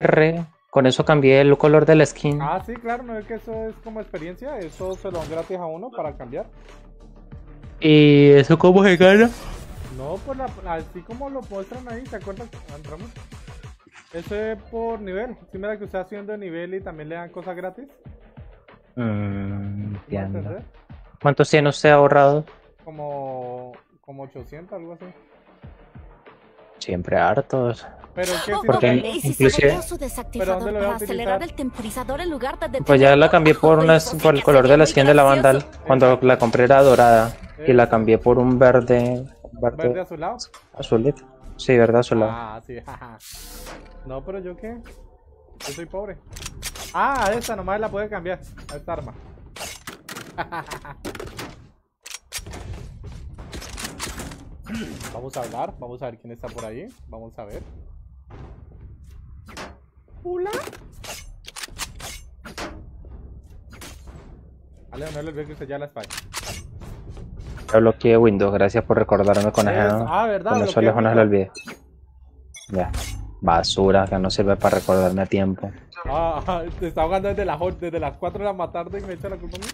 R. Con eso cambié el color de la skin. Ah, sí, claro, no es que eso es como experiencia, eso se lo dan gratis a uno para cambiar. ¿Y eso cómo se gana? No, pues la- así como lo muestran ahí, ¿te acuerdas? Entramos. Eso es por nivel. Si mira que usted haciendo nivel y también le dan cosas gratis. Mm, ¿Sí? ¿Cuántos tiene usted ahorrado? Como, como 800, algo así. Siempre hartos. Pero ¿qué si Porque no- en- ¿Y si inclusive- saboteo su desactivador ¿Pero dónde lo voy a para acelerar utilizar? el temporizador en lugar de Pues ya la cambié por, sí por el color de la skin de la. Vandal. Cuando la compré era dorada. Y la cambié por un verde. ¿Verde Verde azulado? azulito. Sí, verde azulado. Ah, sí, jaja. No, pero yo qué. Yo soy pobre. Ah, esta nomás la puede cambiar. A esta arma. Vamos a hablar, vamos a ver quién está por ahí. Vamos a ver. Hola. Ale, no le olvides que usted ya la spy. Ya bloqueé Windows. Gracias por recordarme con Es- eso. ah, ¿verdad? Con eso lejos no se lo olvide. Ya. Basura que no sirve para recordarme a tiempo. Ah, te está ahogando desde las, ocho- desde las 4 de la tarde y me echa la culpa a mí.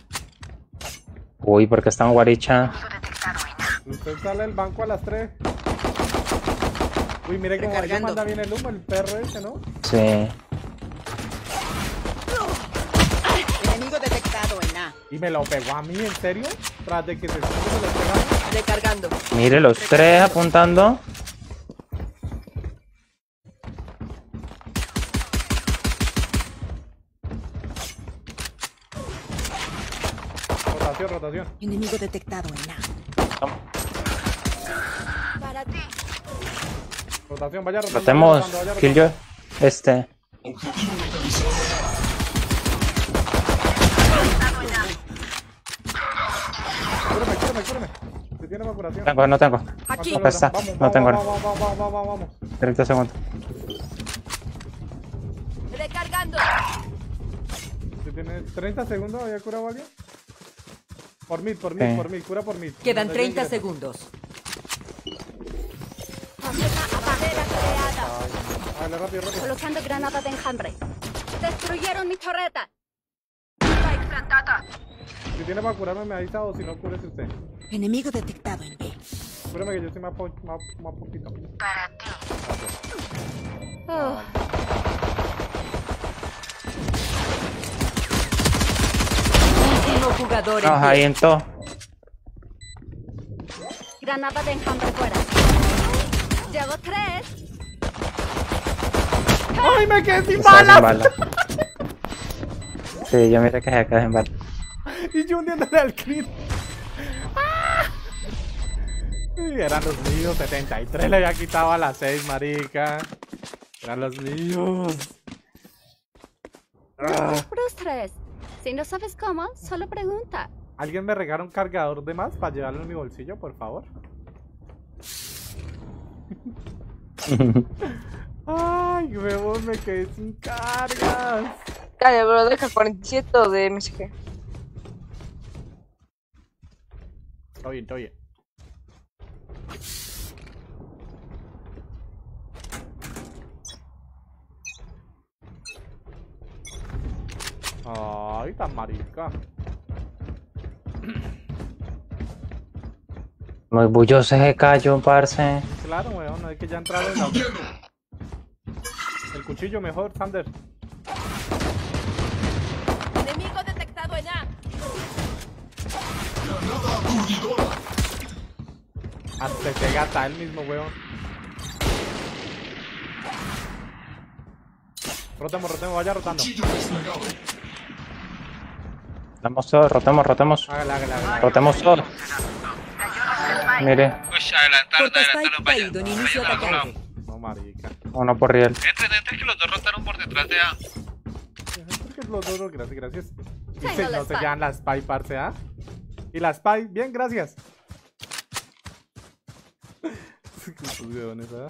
Uy, porque está en Guaricha. Usted sale del banco a las 3. Uy, mire cómo Recargando. manda bien el humo, el perro ese, ¿no? Sí. Enemigo detectado en A. Y me lo pegó a mí, ¿en serio? Tras de que se se lo pegaba. Recargando. Mire, los tres apuntando. Rotación, rotación. Enemigo detectado en A. Para Rotación, vaya rotando, vaya kill yo. Este. Cúreme, cúreme, cúreme. Se tiene más curación. Tengo, no tengo. Aquí. ¿Cuánto está. Vamos, No vamos, tengo. Vamos, vamos, vamos, vamos, vamos. 30 segundos. Recargando. Se tiene 30 segundos, ¿había curado alguien? Por mid, por mid, Sí. por mid, cura por mid. Quedan Donde 30 llegue. segundos. Creada. Rápido, rápido. Colocando granada de enjambre. Destruyeron mi torreta. Spike plantada. Si tiene para curarme, me avisa o si no, cúrese usted. Enemigo detectado en B. Cúreme que yo estoy más, po más, más poquito. Oh, Último jugador pie. ahí en todo. granada de enjambre fuera. Llevo tres. ¡Ay, me quedé sin balas! bala. Sí, yo mira que se queda sin bala. Y yo hundiéndole al crit. ¡Ah! Y eran los míos, 73 le había quitado a las 6, marica. Eran los míos. Ah. Frustres. Si no sabes cómo, solo pregunta. ¿Alguien me regala un cargador de más para llevarlo en mi bolsillo, por favor? Ay, huevón, me quedé sin cargas. Dale, bro, deja 47 o de MSG. Todo bien, todo bien. Ay, tan marica. Muy bulloso ese callo, parce. Claro, weón, es que ya entraron en la... El cuchillo mejor, Sander. Enemigo detectado en A. Hasta se gata el mismo, weón. Rotemos, rotemos, vaya rotando. Rotamos todo, rotamos, rotamos. Hágale, hágale, hágale. Rotamos todo. Mire, Adelantaron, Corta adelantaron, caído en inicio al otro lado. No, marica. uno por riel. Entren, entren, que los dos rotaron por detrás de A. Porque los dos, gracias, gracias. Y Tengo se, la no se spy. llevan la spy, parce, ¿ah? Y la spy, bien, gracias. ¿ah?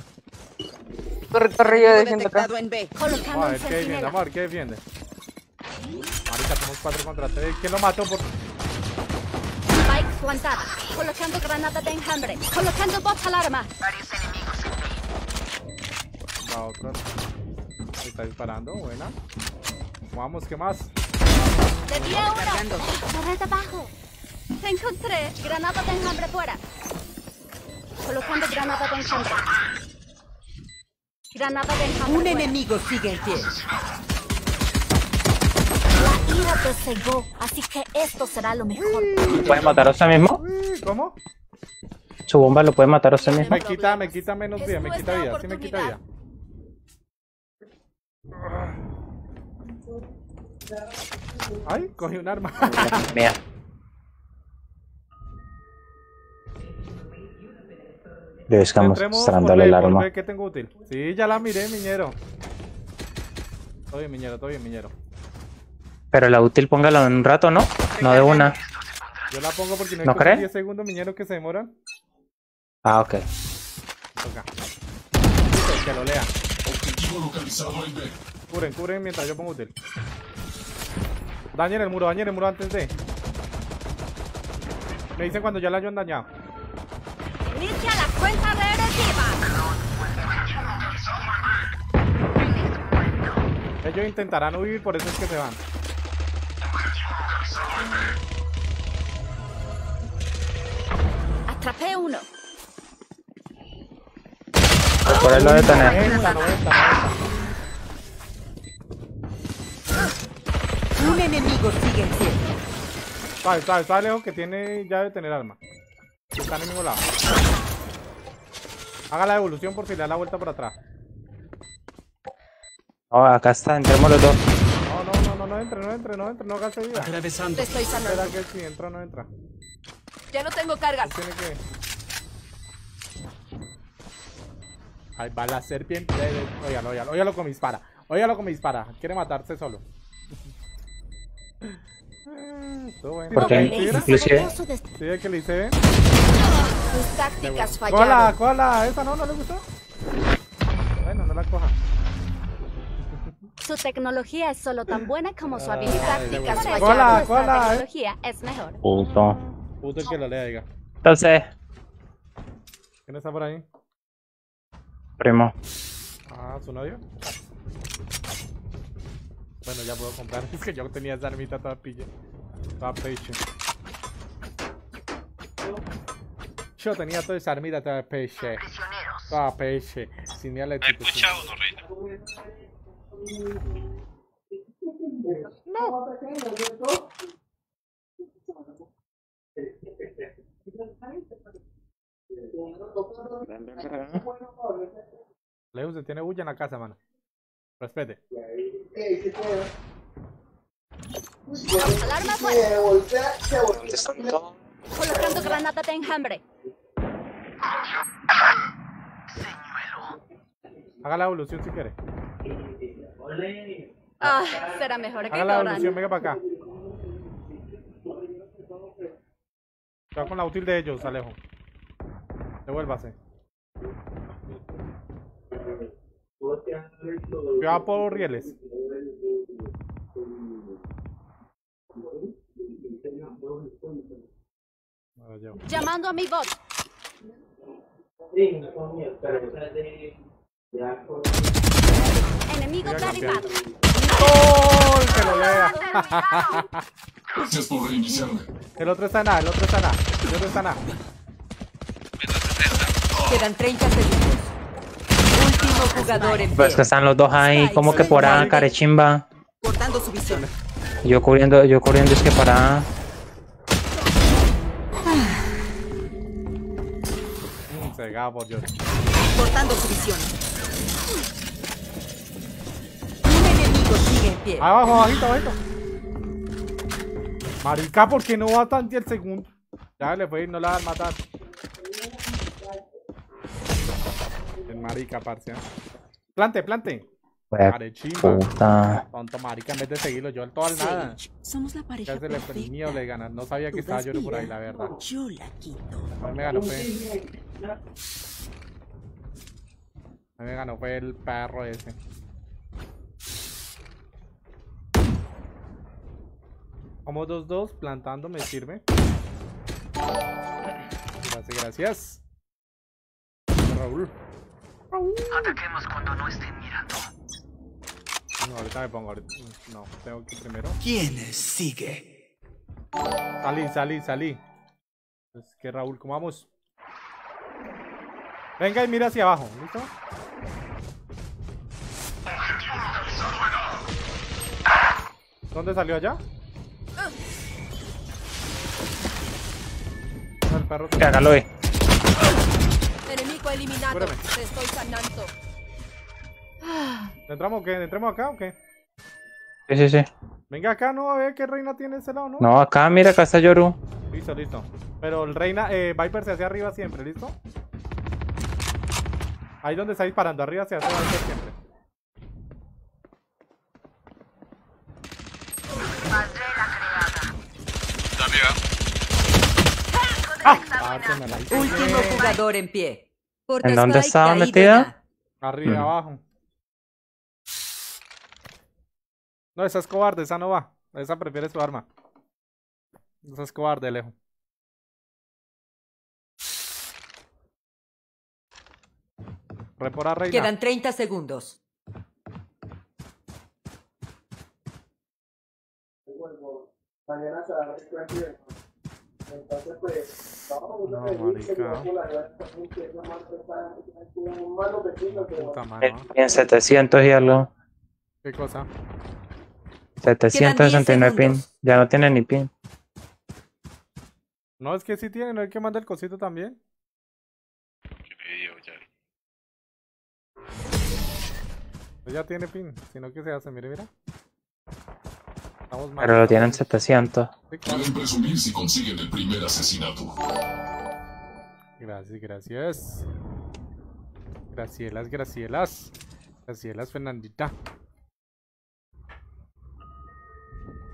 Yo Enemigo defiendo acá. Vamos a ver qué defiende, vamos a ver qué defiende. Marica, somos 4 contra 3. ¿Quién lo mató por...? Spike plantada. Colocando granada de enjambre. Colocando bot alarma. La otra. está disparando, buena. Vamos, ¿qué más? ¡Te di a uno! ¡Torreta abajo! ¡Te encontré! ¡Granada de enjambre fuera! Colocando granada de enjambre. Granada de enjambre Un fuera. enemigo sigue en pie. Te cegó, así que esto será lo mejor. ¿Puede matar a usted mismo? ¿Cómo? Su bomba lo puede matar a usted mismo. Me quita, me quita menos vida, me quita vida, sí me quita vida. Ay, cogí un arma. Estamos Entremos mostrándole el arma. ¿Qué tengo útil? Sí, ya la miré, miñero. Todo bien, miñero, todo bien, miñero. Pero la útil póngala en un rato, ¿no? No de una. Yo la pongo porque no hay ¿No cree? 10 segundos, miñero, que se demoran. Ah, ok. Toca. Listo, Que lo lea. Cubren, cubren mientras yo pongo útil. Dañen el muro, dañen el muro antes de. Me dicen cuando ya la hayan dañado. ¡Inicia la cuenta regresiva! Ellos intentarán huir, por eso es que se van. Atrapé uno. Por ahí lo de tener. 90, 90, 90. Un enemigo sigue en pie. Sabe, sabe, sabe lejos que tiene, ya debe tener arma. Está en el mismo lado. Haga la evolución por si le da la vuelta por atrás. Oh, acá está, entremos los dos. No, no, no, no, no entre, no entre, no entre, no gaste vida. Te estoy sanando. Espera que si entra no entra. Ya no tengo cargas. Tiene que. Ahí va la serpiente. Óyalo, óyalo, óyalo con mi dispara. Óyalo con mi dispara. Quiere matarse solo. Estuvo bueno. ¿Por qué? ¿Sí era? Inclusive- Sí, que le hice. sus tácticas Cola, fallaron. cola. Esa no, no le gustó. Bueno, no la coja. Su tecnología es solo tan buena como su Ah, habilidad. fallaron. Cola, cola, eh. tecnología es mejor. Puto. Puto el que lo lea, diga. Entonces, ¿Quién está por ahí? primo. Ah, su novio. Bueno, ya puedo comprar. Es que yo tenía esa armita toda pilla. Toda peche. Yo tenía toda esa armita toda peche. Toda peche. Sin mi ¿Me eléctrico. escucha o no, Reina? Leo, usted tiene bulla en la casa, mano. Respete. Alarma fuera. ¿Dónde están todos? Colocando granada de enjambre. Haga la evolución si quiere. Ah, será mejor que Haga la venga para acá. Está con la útil de ellos, Alejo. Devuélvase. Cuidado por rieles. Llamando a mi bot. Enemigo Voy cambiar. derribado. ¡Gol! Que lo lea. Gracias por reiniciarme. El otro está en A, el otro está en A. El otro está en A. Menos 60. Quedan 30 segundos. Último jugador en Pues que están los dos ahí, como que por A, carechimba. Cortando su visión. Yo cubriendo, yo cubriendo es que para A. Cegado por Dios. Cortando su visión. Pie. Abajo, abajito, abajito. Marica, ¿por qué no va tan el segundo? Ya le fue y no la van a matar. El marica, parce. ¿eh? Plante, plante. Puta. Tonto marica, en vez de seguirlo, yo al todo al nada. Somos la pareja Ya se le le ganas. No sabía que estaba yo por ahí, la verdad. Yo la quito. A mí me ganó fue. A mí me ganó fue el perro ese. Como 2-2, plantando me sirve. Gracias, gracias. Raúl. No, ahorita me pongo. ahorita- No, tengo que primero. ¿Quién sigue? Salí, salí, salí. Es que Raúl, ¿cómo vamos? Venga y mira hacia abajo, ¿listo? ¿Dónde salió allá? Perro. Hágalo ahí. Enemigo eliminado. Te estoy sanando. ¿Entramos o qué? ¿Entremos acá o qué? Sí, sí, sí. Venga acá, ¿no? A ver qué reina tiene ese lado, ¿no? No, acá, mira, acá está Yoru. Listo, listo. Pero el reina, eh, Viper se hacia arriba siempre, ¿listo? Ahí donde está disparando, arriba se hace Viper siempre. Está arriba. Ah, se Último jugador en pie. ¿En dónde estaba metida? Arriba, Mm. abajo. No, esa es cobarde, esa no va. Esa prefiere su arma. Esa es cobarde, lejos. Repora reina. Quedan 30 segundos. No, marica. Puta mano, En, ¿ah? en 700 y algo. ¿Qué cosa? 769 pin. Ya no tiene ni pin. No, es que sí tiene, no hay que mandar el cosito también. Ya. Pues tiene pin, sino que se hace, mire, mira. Pero lo tienen 700. Sí, claro. Pueden presumir si consiguen el primer asesinato. Gracias, gracias. Gracielas, Gracielas. Gracielas, Fernandita.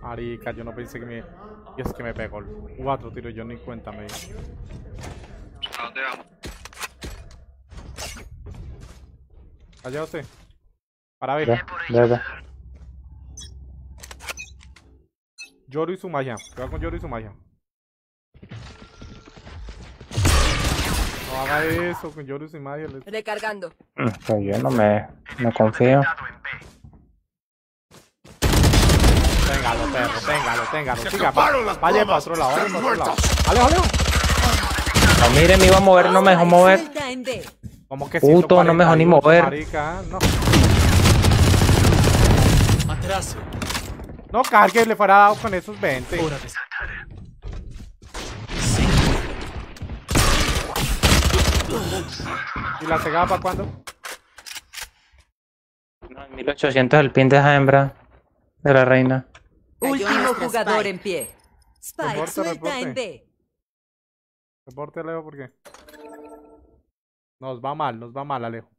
Marica, yo no pensé que me... Y es que me pegó el cuatro tiros, yo ni cuenta me. ¿A dónde vamos? Allá usted. Para ver. Ya, ya, ya. Yoru y su magia. Cuidado con Yoru y su magia. No haga eso con Yoru y su magia. les- Recargando. Pues yo no me, me confío. Téngalo, perro, téngalo, téngalo. Siga, va- vaya para otro lado, vaya para otro lado. Alejo, Alejo. No, mire, me iba a mover, no me dejó mover. Como que Puto, no me dejó ni 148, mover. Marica, no. Atrás. No cargue, le fuera dado con esos 20. Hora de saltar. ¿Y la cegada para cuándo? No, 1800 el pin de esa hembra. De la reina. Último jugador en pie. Spike, Reporte, suelta en. B. Reporte, Alejo, ¿por qué? Nos va mal, nos va mal, Alejo.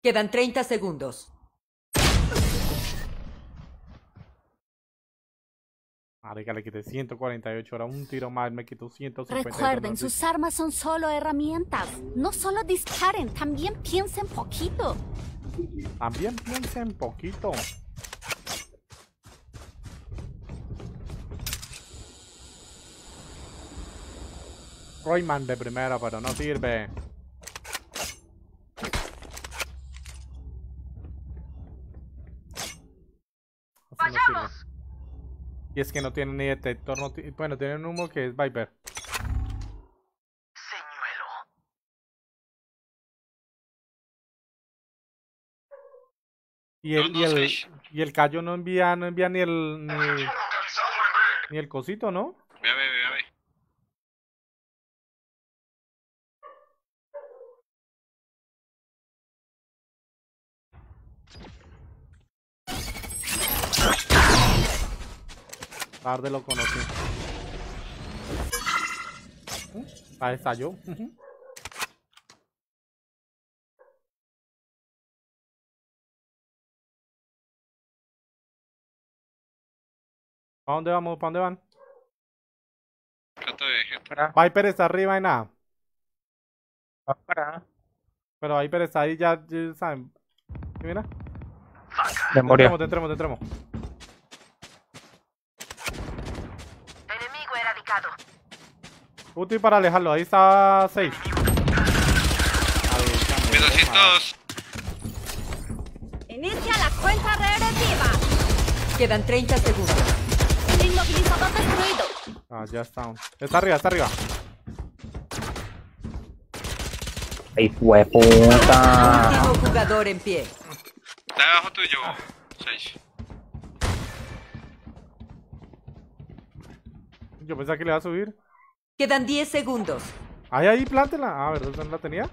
Quedan 30 segundos. Marica, le quité 148, ahora un tiro más, me quitó 150. Recuerden, sus armas son solo herramientas. No solo disparen, también piensen poquito. También piensen poquito. Royman de primera, pero no sirve. No sirve. Y es que no tiene ni detector, no bueno, tienen un humo que es Viper. Y el, y el, y el callo no envía, no envía ni el ni, ni el cosito, ¿no? Véame, véame. Tarde lo conocí. Ahí está yo. ¿Para dónde vamos? ¿Para dónde van? Viper está arriba y nada. Va para. Pero Viper está ahí ya, ya saben. Mira. Murió. entremos, te entremos, te entremos. Enemigo erradicado. Ulti para alejarlo, ahí está 6. Pedacitos. Inicia la cuenta regresiva. Quedan 30 segundos. Inmovilizador destruido. Ah, ya está. Está arriba, está arriba. ¡Ay, hueputa! Último jugador en pie. Está debajo tuyo. Seis. Yo pensaba que le iba a subir. Quedan 10 segundos. Ahí, ahí, plántela. Ah, ¿verdad? ¿Usted no la tenía?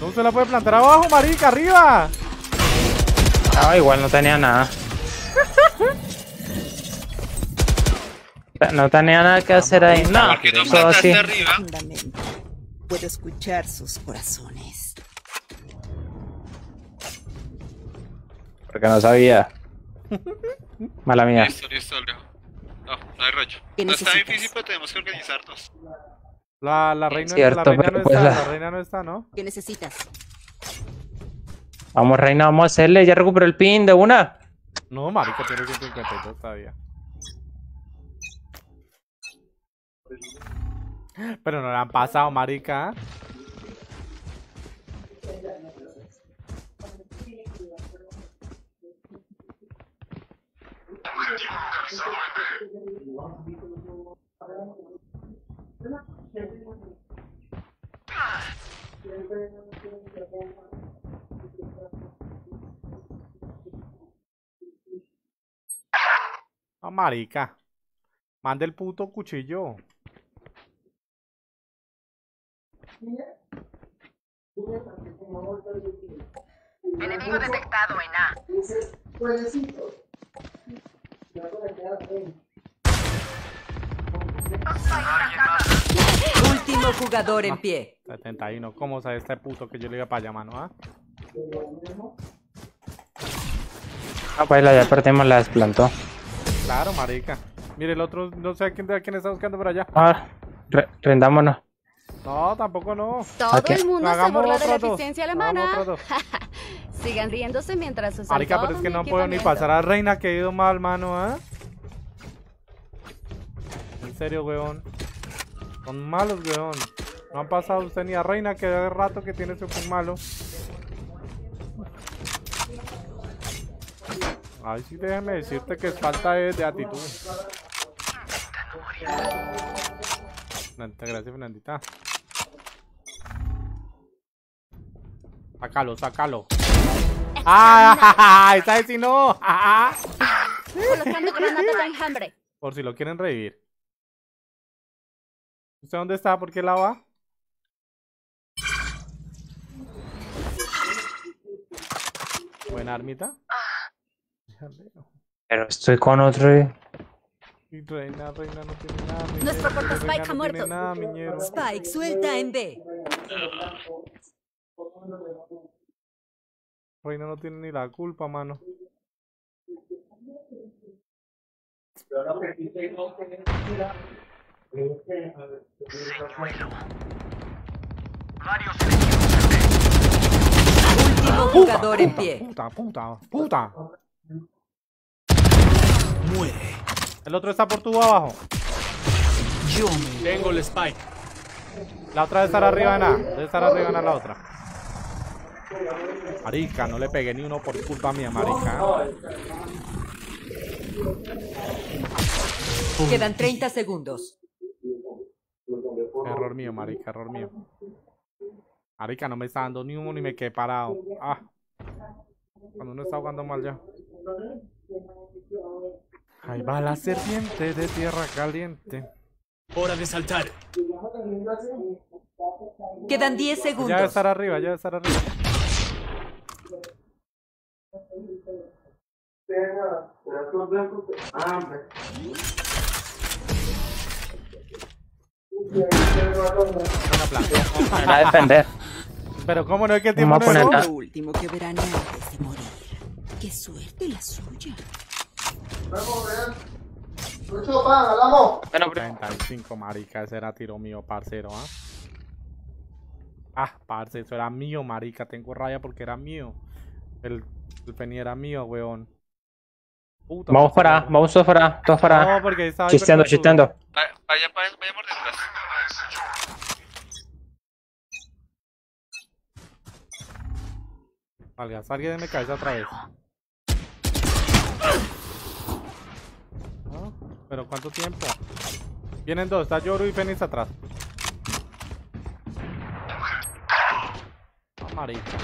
No se la puede plantar abajo, marica, arriba. Ah, igual no tenía nada. No tenía nada que hacer ahí. No, ¿Por qué no todo así. Puedo escuchar sus corazones. Porque no sabía. Mala mía. Listo, listo. No, no hay rollo. ¿Qué No está difícil, pero tenemos que organizarnos. La, la reina, Cierto, la reina no pues está, la- la reina no está, ¿no? ¿Qué necesitas? Vamos, reina, vamos a hacerle. Ya recuperó el pin de una. No, marica, tiene 152 todavía. Pero no la han pasado, marica. Ah, marica. Mande el puto cuchillo. Enemigo detectado en A. Último jugador en pie. 71. ¿Cómo sabe este puto que yo le iba para allá, mano? ah? Ah, pues la ya perdimos, la desplantó. Claro, marica. Mire, el otro, no sé a quién, a quién está buscando por allá. Ah, re- rendámonos. No, tampoco no. Todo el mundo se Hagamos burla de la eficiencia alemana. Sigan riéndose mientras usan Marica, todo pero es que no puedo ni pasar a Reina que he ido mal, mano, ¿ah? En serio, weón. Son malos, weón. No han pasado usted ni a Reina que de rato que tiene su pin malo. Ay, sí, déjame decirte que es falta de, de actitud. Fernandita, gracias, Fernandita. Sácalo, sácalo. ¡Ah! ¡Esa es si no! Colocando granada de enjambre. Por si lo quieren revivir. ¿Usted dónde está? ¿Por qué lado va? Buena armita. Pero estoy con otro. y- Y reina, reina no tiene nada. miñero. Nuestro portaspike Reina ha no muerto. tiene nada. Spike suelta en B. Reina no tiene ni la culpa, mano. Último jugador en pie. Puta, puta, puta. Muere. El otro está por tu abajo. Yo me tengo el spike. La otra debe estar arriba de nada. Debe estar arriba de nada la otra. Marica, no le pegué ni uno por culpa mía, marica. Quedan 30 segundos. Error mío, marica, error mío. Marica, no me está dando ni uno ni me quedé parado. Ah. Cuando uno está jugando mal ya. Ahí va la serpiente de tierra caliente. Hora de saltar. Quedan 10 Ya debe segundos. estar arriba, ya debe estar arriba. Una planta. Me va a defender. Pero cómo no es que el tiempo Vamos no es? Lo último que verán antes de morir. Qué suerte la suya. Bueno, pero 35, marica, ese era tiro mío, parcero, ¿ah? Ah, parce, eso era mío, marica, tengo raya porque era mío. El, el Penny era mío, weón. Puta, Vamos para, vamos todos para, todos para. No, porque ahí estaba Chisteando, chisteando. Vaya, vaya, vaya, vaya por detrás. Valga, salga de mi cabeza otra vez. ¿No? ¿Pero cuánto tiempo? Vienen dos, está Yoru y Fénix atrás. No, marica.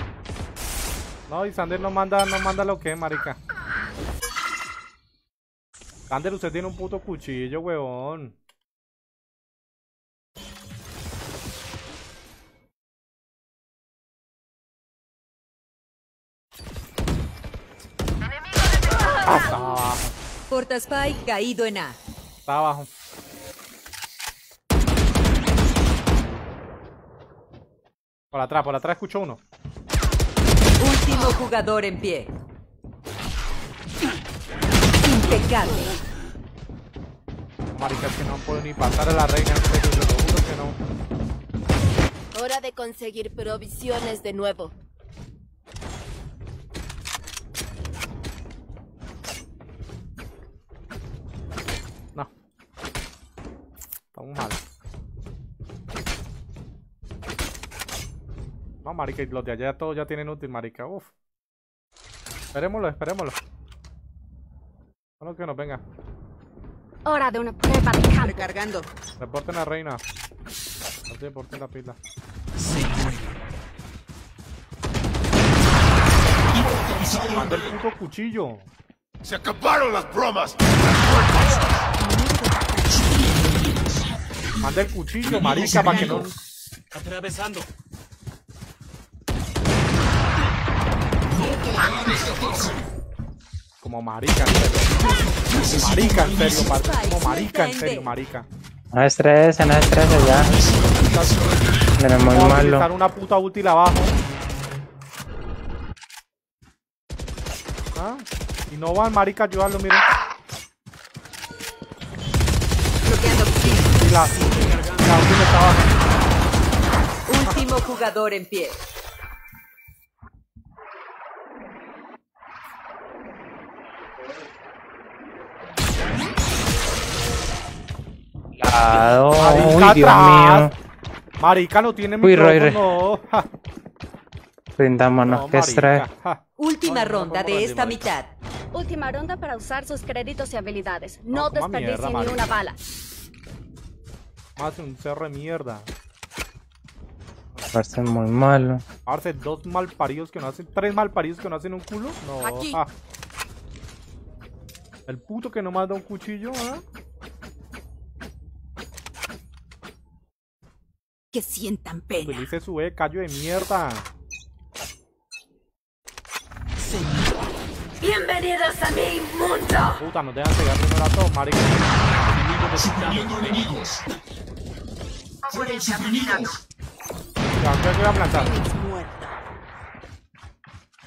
No, y Sander no manda, no manda lo que es, marica. Sander, usted tiene un puto cuchillo. Ah, está abajo. Porta Spike caído en A. Está abajo. Por atrás, por atrás escucho uno. Último jugador en pie. Impecable. Marica, es que no puedo ni pasar a la reina, serio, te lo juro que no. Hora de conseguir provisiones de nuevo. No. Estamos mal. No, marica, y los de allá todos ya tienen útil, marica. Uf. Esperémoslo, esperémoslo. Bueno, que nos venga. Hora de una prueba de campo. Recargando. Reporten a reina. No te reporten la pila. Muere. Manda el puto cuchillo. ¡Se acabaron las bromas! Manda el cuchillo, marica, para que no. Atravesando. Como marica, serio. Marica, en serio. Como marica, en serio, marica. No se estresen, no se estresen ya. Pero muy Vamos a malo. utilizar una puta útil abajo. ¿Ah? Y no van, marica, a ayudarlo, miren. Y la, y la útil está abajo. Último jugador en pie. Marica, Uy, Dios atrás. mío. Marica, no tiene Uy, micrófono. Ja, Rindámonos, no, marica, ja. Última Ay, ronda de esta marica. mitad. Última ronda para usar sus créditos y habilidades. No, No, desperdicien ni una bala. Hace un cerro de mierda. Parece muy malo. Arce dos malparidos que no hacen. Tres malparidos que no hacen un culo. No. Aquí. ja. El puto que no manda un cuchillo, ¿ah? Que sientan pena. Utilice su E, callo de mierda. Bienvenidos a mi mundo. Puta, nos dejan pegar primero a todos. Suprimiendo enemigos. Fueron suprimidos. Ya, ¿qué voy a plantar?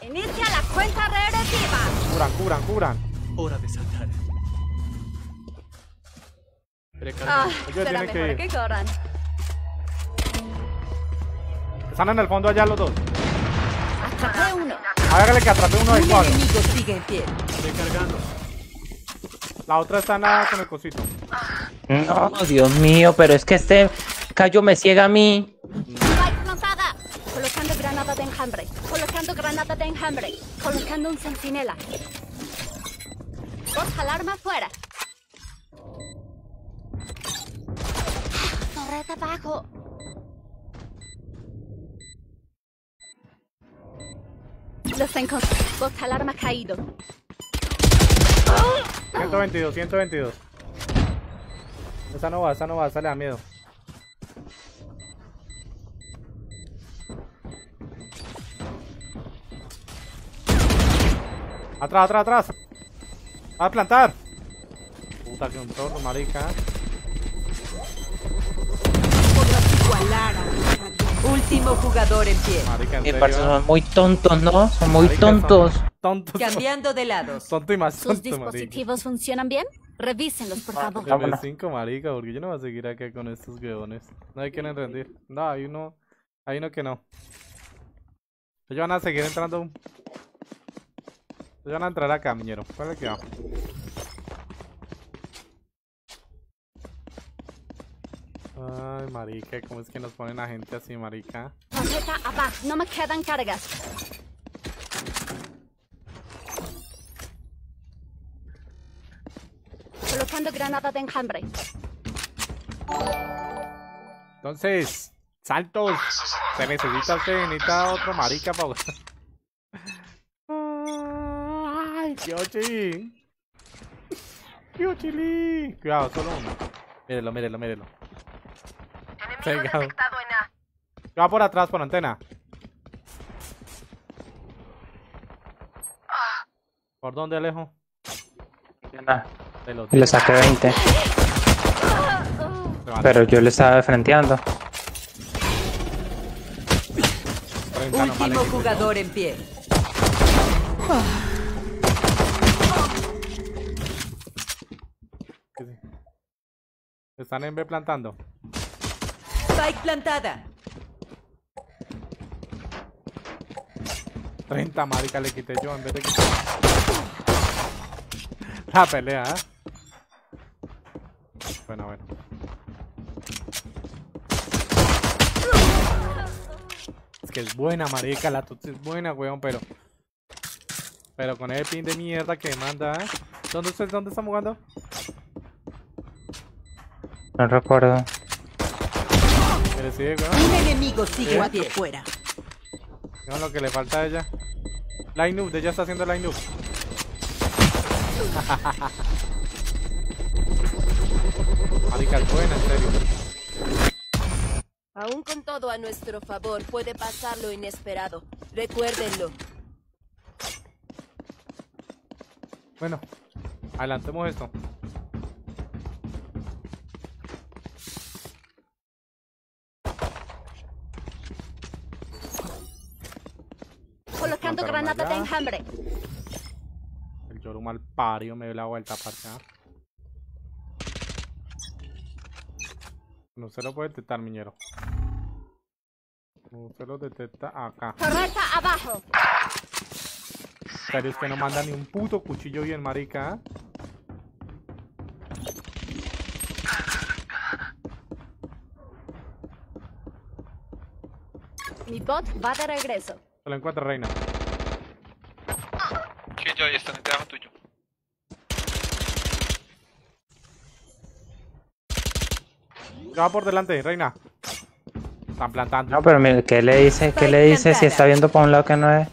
Inicia la cuenta regresiva. Cubran, cubran, cubran. Hora de saltar. Ah. Ellos será que corran. Están en el fondo allá los dos. Atrapé uno. Hágale que atrape uno de igual. enemigo sigue en pie. Recargando. La otra está la, con el cosito. No, Dios mío, pero es que este callo me ciega a mí. Plantada. Colocando granada de enjambre. Colocando granada de enjambre. Colocando un centinela. Dos alarma fuera. Torreta abajo. Los encontré. Dos alarma caído. 122, 122. Esa no va, esa no va, esa le da miedo. Atrás, atrás, atrás. A plantar. Puta que un torno, marica. Último jugador en pie. Marica, en serio. son muy tontos, ¿no? Son muy Marica, son tontos. Tontos. Cambiando de lados. Tonto y más ¿Sus tonto, marica. dispositivos funcionan bien? Revísenlos, por favor. Vámonos. Dame cinco, marica, porque yo no voy a seguir acá con estos huevones. No hay quieren rendir. No, hay uno, hay uno que no. Ellos van a seguir entrando van a entrar acá, miñero. ¿Cuál es que va? Ay, marica, ¿cómo es que nos ponen a gente así, marica? Tarjeta abajo. No me quedan cargas. Colocando granada de enjambre. Entonces, saltos. Se necesita, se necesita otro marica para... Ay, Kyochi. Kyochili. Cuidado, solo uno. Mírelo, mírelo, mírelo. Enemigo detectado en A. Va por atrás, por antena. ¿Por dónde, Alejo? Ah, le saqué 20. Pero yo le estaba frenteando. 30 nomás le Último jugador en pie. Están en B plantando. Spike plantada. 30 marica le quité yo en vez de quitar. La pelea, ¿eh? Bueno, bueno. Es que es buena, marica. La tutsi es buena, weón, pero... Pero con ese pin de mierda que manda, ¿eh? ¿Dónde, ustedes- ¿Dónde están jugando? No recuerdo. Sigue. Un enemigo sigue en Cuatro pie. fuera. Vean lo que le falta a ella. Line up, ella está haciendo line up. Marica, es buena, en serio. Aún con todo a nuestro favor, puede pasar lo inesperado. Recuérdenlo. Bueno, adelantemos esto. De enjambre. El lloro mal pario me dio la vuelta para acá. No se lo puede detectar, miñero. No se lo detecta acá. Torreta abajo. Pero es que no manda ni un puto cuchillo bien, marica. ¿eh? Mi bot va de regreso. Se lo encuentra, reina. Ahí están debajo tuyo. Ya va por delante, reina. Están plantando. No, pero mire, ¿qué le dice? ¿Qué le dice si está viendo para un lado que no es?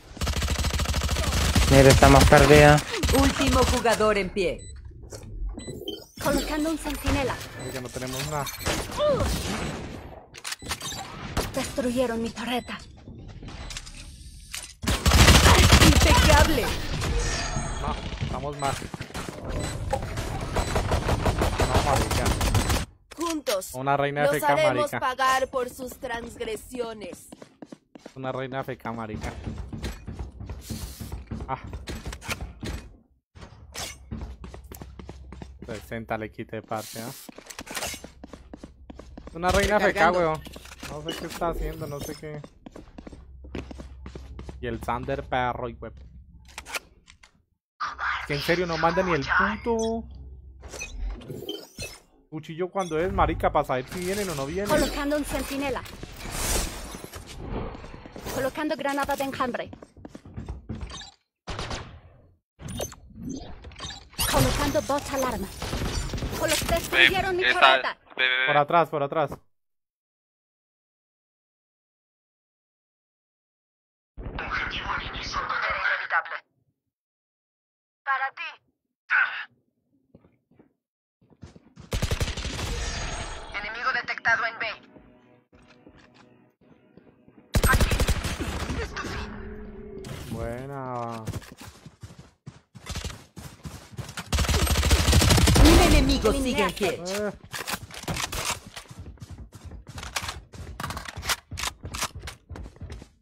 Mire, estamos perdidos. Último jugador en pie. Colocando un centinela. Marica, no tenemos nada. Destruyeron mi torreta. Impecable. No, marica. Juntos. Una reina FK, haremos marica. pagar por sus transgresiones. Una reina FK, marica. Ah. 60 le quité parte, ¿ah? Una reina FK, weón. No sé qué está haciendo, no sé qué. Y el Sander perro y web. Que en serio no manda ni el puto cuchillo cuando es marica para saber si vienen o no vienen. Colocando un centinela. Colocando granada de enjambre. Colocando bot alarma. Colo destruyeron mi. Por atrás, por atrás. Para ti. Enemigo detectado en B. Buena. Un enemigo sigue en pie. Eh.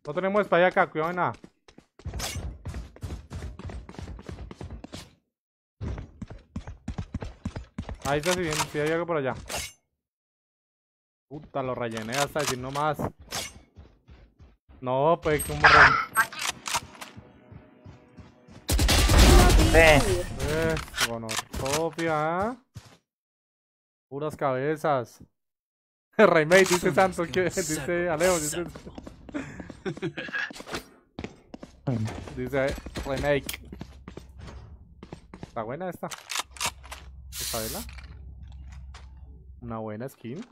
No tenemos espalda acá, cuidado en nada. Ahí está, si bien, si hay algo por allá. Puta, lo rellené hasta decir no más. No, pues como re... Ve. Eh, gonorrofia, ¿ah? Puras cabezas. Remake, dice Santos, que dice Alejo, dice... dice remake. Está buena esta. Una buena skin.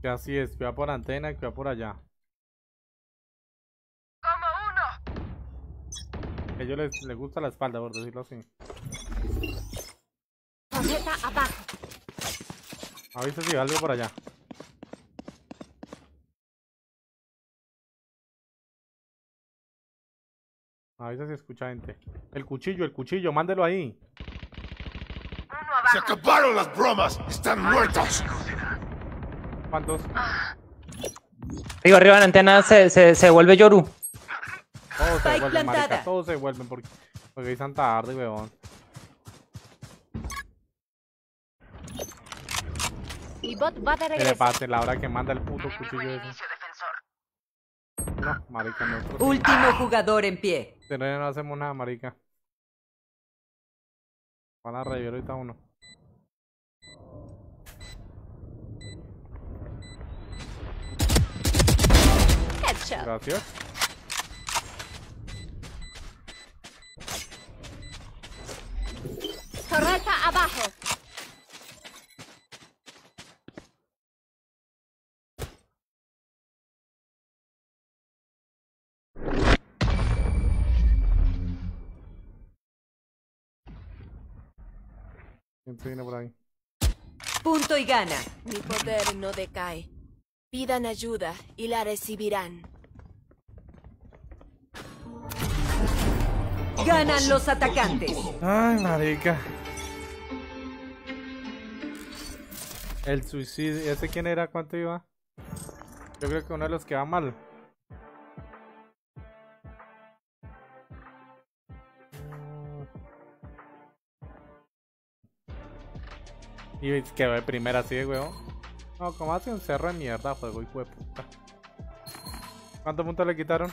Que así es, cuida por antena y cuida por allá. A ellos les, les gusta la espalda, por decirlo así. Avisa si algo por allá. Avisa si escucha gente. El cuchillo, el cuchillo, mándelo ahí. Se acabaron las bromas. Están muertos. ¿Cuántos? Arriba, arriba en antena se, se, se vuelve Yoru. Todos se vuelven, marica. Todos se vuelven porque, porque están tarde, weón. Mi bot va de Que le regreso. pase la hora que manda el puto cuchillo ese. No, marica, nosotros Último jugador en pie. de no, no hacemos nada, marica. Van a revivir ahorita uno. Headshot. Gracias. Torreta abajo. ¿Quién se viene por ahí? Punto y gana. Mi poder no decae. Pidan ayuda y la recibirán. Ganan los atacantes. Ay, marica. El suicidio. ¿Ese quién era? ¿Cuánto iba? Yo creo que uno de los que va mal. Y quedó de primera así de huevo. No, como hace un cerro de mierda, juego, hijo de puta. ¿Cuántos puntos le quitaron?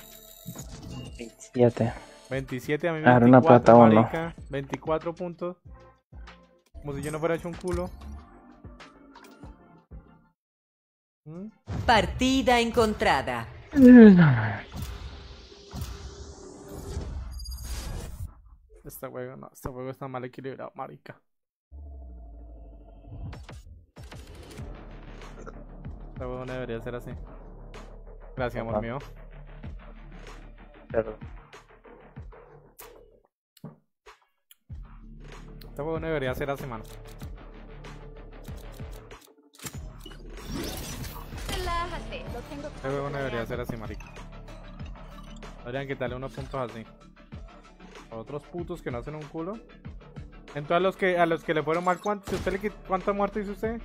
27. 27 a mí Ah, era una 24, plata marica. 24 puntos. Como si yo no fuera hecho un culo. ¿Mm? Partida encontrada. Este juego no, este juego está mal equilibrado, marica. Este juego no debería ser así. Gracias, amor mío. Este juego no debería ser así, mano. Relájate. Lo tengo Este juego no debería ser así, marica. Deberían quitarle unos puntos así. A otros putos que no hacen un culo. Entonces a los que a los que le fueron mal, ¿cuánto, si usted le ¿cuánta muerte hizo usted?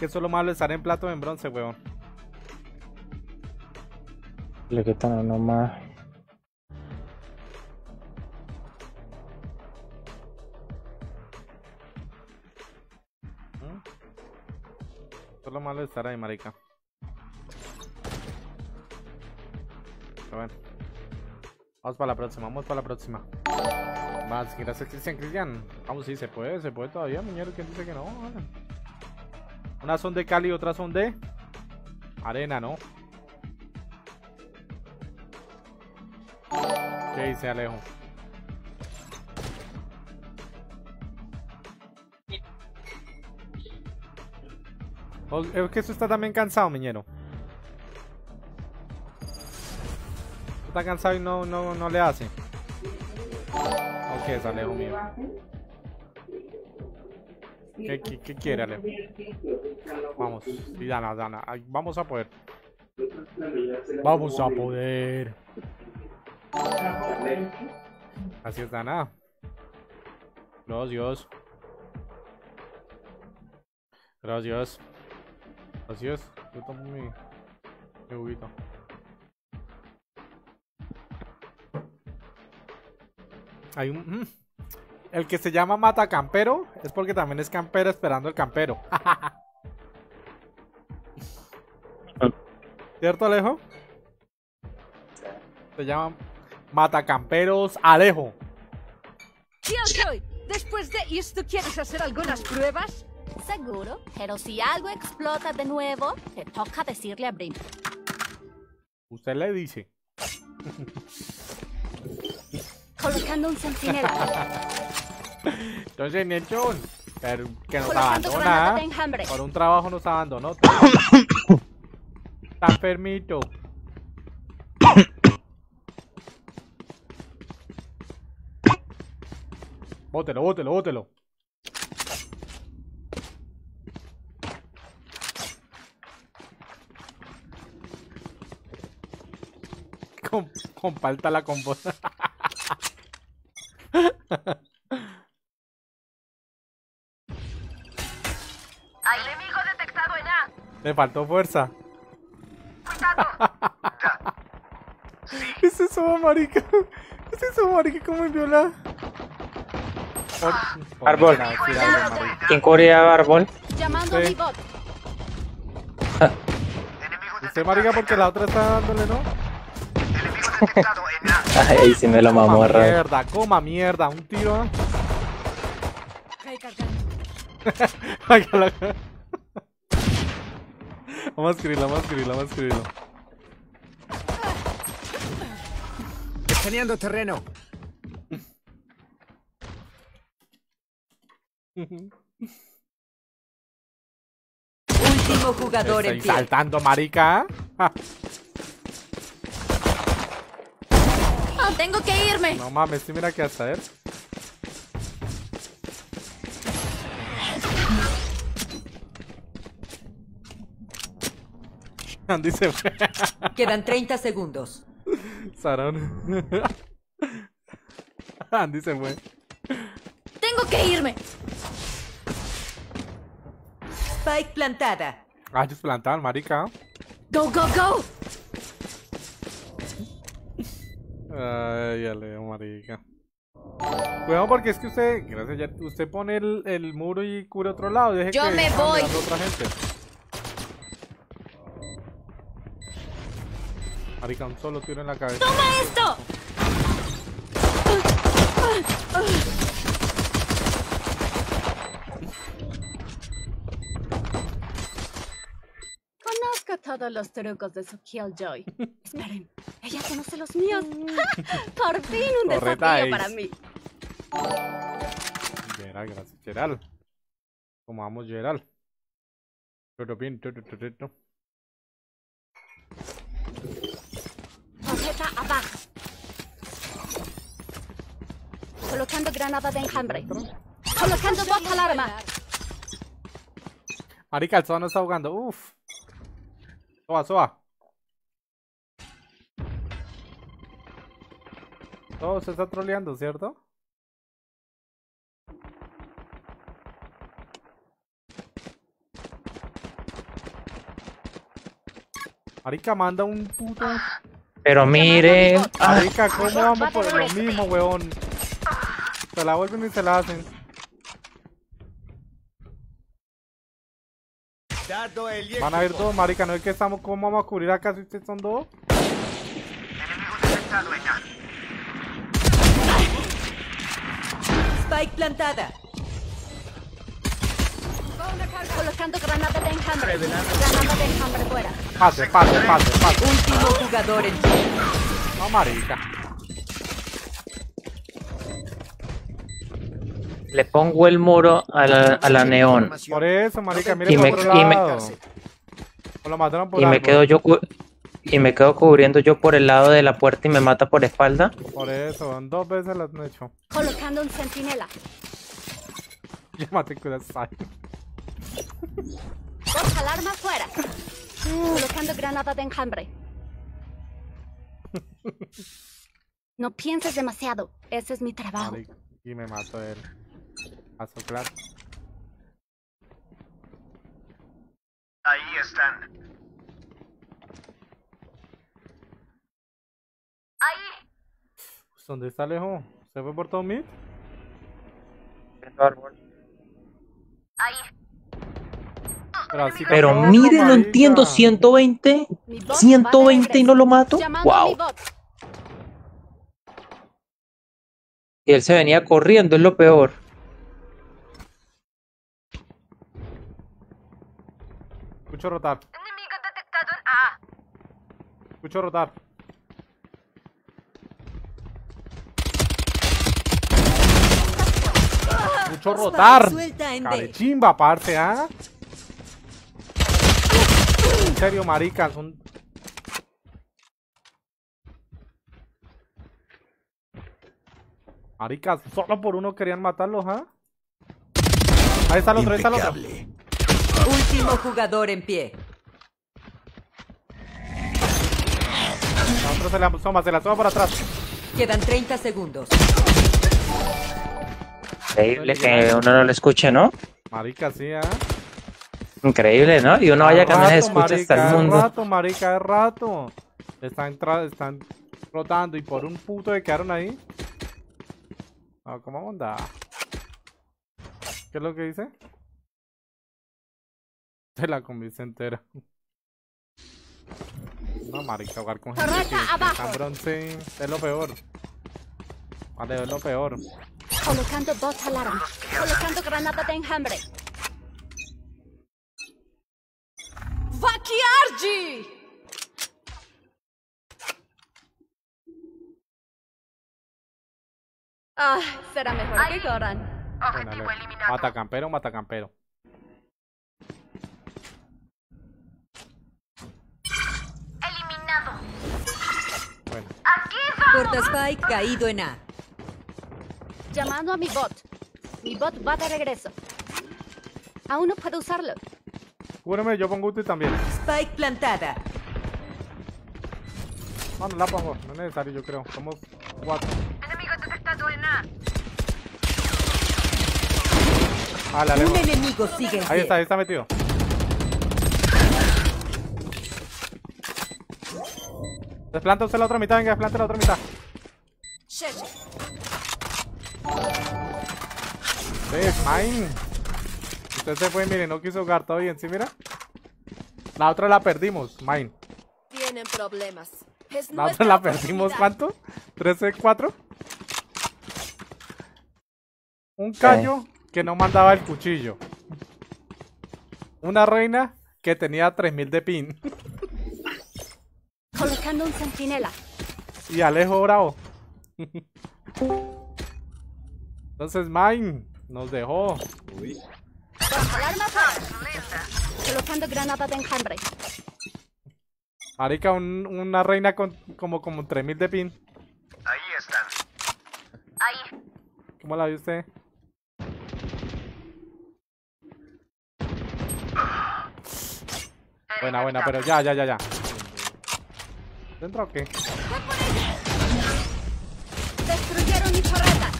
Que eso es lo malo estar en plato en bronce, weón. Le quitan uno más. ¿Mm? Eso es lo malo de estar ahí, marica. Pero bueno. Vamos para la próxima, vamos para la próxima. Más, gracias Cristian, Cristian. Vamos, sí, se puede, se puede todavía, muñero. ¿Quién dice que no? Vale. Unas son de Cali, otras son de... Arena, ¿no? ¿Qué dice Alejo? O- Es que eso está también cansado, miñero. Está cansado y no, no, no le hace. Ok, Alejo mío. ¿Qué, quiere Alejo? Vamos, y Dana, Dana, vamos a poder. Vamos a poder. Así es, Dana. Gracias. Gracias. Gracias. Yo tomo mi, mi juguito. Hay un... El que se llama Mata Campero es porque también es campero esperando el campero. ¿Cierto, Alejo? Se llama Matacamperos Alejo. Killjoy, después de esto, ¿quieres hacer algunas pruebas? Seguro, pero si algo explota de nuevo, te toca decirle a Brim. Usted le dice. Colocando un centinela. Entonces, Nelson, pero que nos abandona. Por un trabajo nos abandonó. Está enfermito. Bótelo, bótelo, bótelo. Com comparta la combo. faltó fuerza. ¿Es eso, marica? ¿Es eso, marica? ¿Cómo viola? Por Árbol. ¿Quién cubría árbol? Llamando a Sí. mi bot. Marica, porque la otra está dándole, ¿no? Ay, ahí sí me lo Coma mamorra. mierda, coma mierda. Un tiro. Vamos a escribirlo, vamos a escribirlo, vamos a escribirlo. Escaneando terreno. Último jugador en Estoy pie. saltando, marica. Oh, tengo que irme. No mames, sí, mira qué hacer. Andy se fue. Quedan 30 segundos. Sarón. Andy se fue. Tengo que irme. Spike plantada. Ah, ellos plantaban, marica. Go, go, go. Ay, ya leo, marica. Cuidado porque es que usted, gracias ya, usted pone el, el muro y cubre otro lado. Deje Yo que me voy. otra gente. Marica, un solo tiro en la cabeza. ¡Toma esto! Conozco todos los trucos de su Killjoy. Esperen, ella conoce los míos. Por fin un desafío es. para mí. Gerald, gracias, Gerald. ¿Cómo vamos, Gerald? Todo bien, todo, todo. Colocando granada de enjambre. Colocando bot alarma. Marica, el no está jugando. Uf. Soba, Soba. Todo se está troleando, ¿cierto? Marica, manda un puto. Pero mire. ah, Marica, ¿cómo Va vamos por lo mismo, weón? Se la vuelven y se la hacen. Van a ir dos, marica, no es que estamos, ¿cómo vamos a cubrir acá si ustedes son dos? Spike plantada. Colocando granada de enjambre. Granada de enjambre fuera. Pase, pase, pase, pase. Último jugador en. No, marica. Le pongo el muro a la, a la neón. Por eso, marica, mire Y por me- otro y me- lado. Lo mataron por Y me quedo yo y me quedo cubriendo yo por el lado de la puerta y me mata por espalda. Por eso, dos veces lo han hecho. Colocando un centinela. Llámate Kudasai. Bot alarma fuera. Colocando granada de enjambre. No pienses demasiado. Ese es mi trabajo. Y me mató él. Pasó claro. Ahí están. Pues, ¿Dónde está Alejo? ¿Se fue por todo mid? Pero, así Pero mire, no entiendo, 120, Mi bot va de 120 y no lo mato. Wow. Y él se venía corriendo, es lo peor. Escucho rotar. Enemigo detectado en A. Escucho rotar. Escucho rotar. Suelta en B. Carechimba, parce, ¿ah? Serio, marica, son... Maricas, solo por uno querían matarlos, ¿ah? Ahí está el otro, ahí está el otro. Último jugador en pie. El otro se la toma, se la toma por atrás. Quedan 30 segundos. Increíble que uno no lo escuche, ¿no? Marica, sí, ¿ah? Increíble, ¿no? Y uno vaya que no se Rato, escucha hasta el mundo. Es rato, marica, es rato. Están, están rotando y por un puto de quedaron ahí. No, ¿cómo onda? ¿Qué es lo que dice? Se la comiste entera. No, marica, jugar con gente que, Torreta que abajo. está bronce es lo peor. Vale, es lo peor. Colocando bot alarma. Colocando granada de enjambre. Ah, será mejor que Goran. Bueno, Objetivo le- eliminado. mata campero, mata campero. Eliminado. Bueno, Aquí va. Porta Spike caído en A. Llamando a mi bot. Mi bot va de regreso. Aún no puedo usarlo. Cúbreme, yo pongo ulti también. Spike plantada. No, no la pongo, no es necesario, yo creo. Somos cuatro. Enemigo detectado en A. Ah, la Un enemigo sigue en Ahí está, ahí está metido. Desplanta usted la otra mitad, venga, desplante la otra mitad. ¿Ves, mine? Usted se fue, mire, no quiso jugar todo bien, ¿sí, mira? La otra la perdimos, mine. Tienen problemas. Es La otra la perdimos. ¿cuánto? ¿13, 4? Un callo que no mandaba el cuchillo. Una reina que tenía 3000 de pin. Colocando un centinela. Y Alejo Bravo. Entonces Mine nos dejó. Alarma bot. Colocando granada de enjambre. Marica, un- una reina con como, como 3000 de pin. Ahí están. Ahí. ¿Cómo la vio usted? Buena, buena, pero ya, ya, ya, ya. ¿Dentro o qué? Destruyeron mi torreta.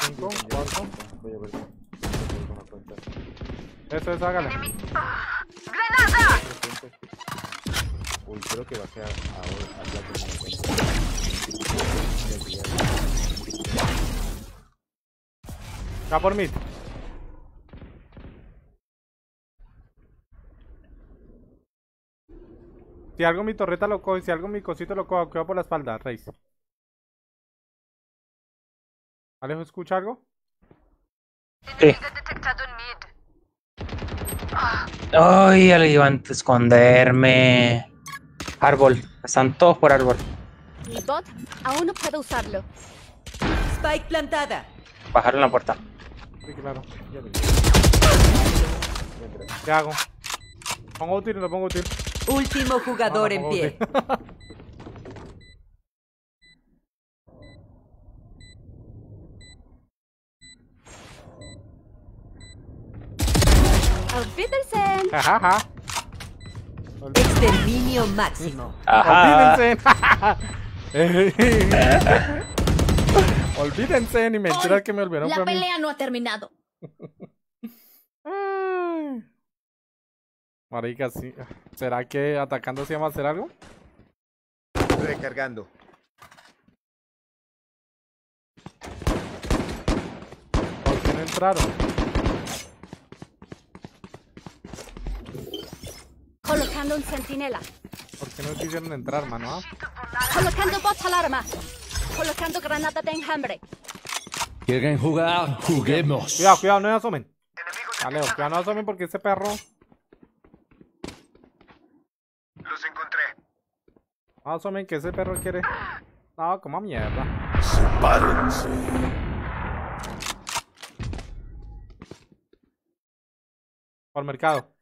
Cinco, cuatro. Eso es, hágale. ¡Granada! Va por mí. Si algo mi torreta lo coge, si algo mi cosito lo coge, que va por la espalda, Reis. Alejo, ¿escucha algo? Sí. Enemigo detectado en mid. Ay, ya le iba a esconderme. Árbol. Están todos por árbol. Mi bot aún no puedo usarlo. Spike plantada. Bajaron la puerta. Sí, claro. ¿Qué hago? ¿Pongo útil o no pongo útil? Último jugador No, no en pie. Auf Wiedersehen. Exterminio máximo. Ajá. Olvídense. Olvídense, ni mentiras que me olvidaron fue a mí. no ha terminado. Ay. Marica, sí. ¿Será que atacando sí vamos a hacer algo? Recargando. ¿Por qué no entraron? Colocando un centinela. ¿Por qué no quisieron entrar, mano? ah? Colocando bot alarma. Colocando granada de enjambre. ¿Quieren jugar? Juguemos. Cuidado, cuidado, no me asomen. Vale, cuidado, no me asomen porque ese perro. Los encontré. No asomen que ese perro quiere. No, como mierda. Párense. Por mercado.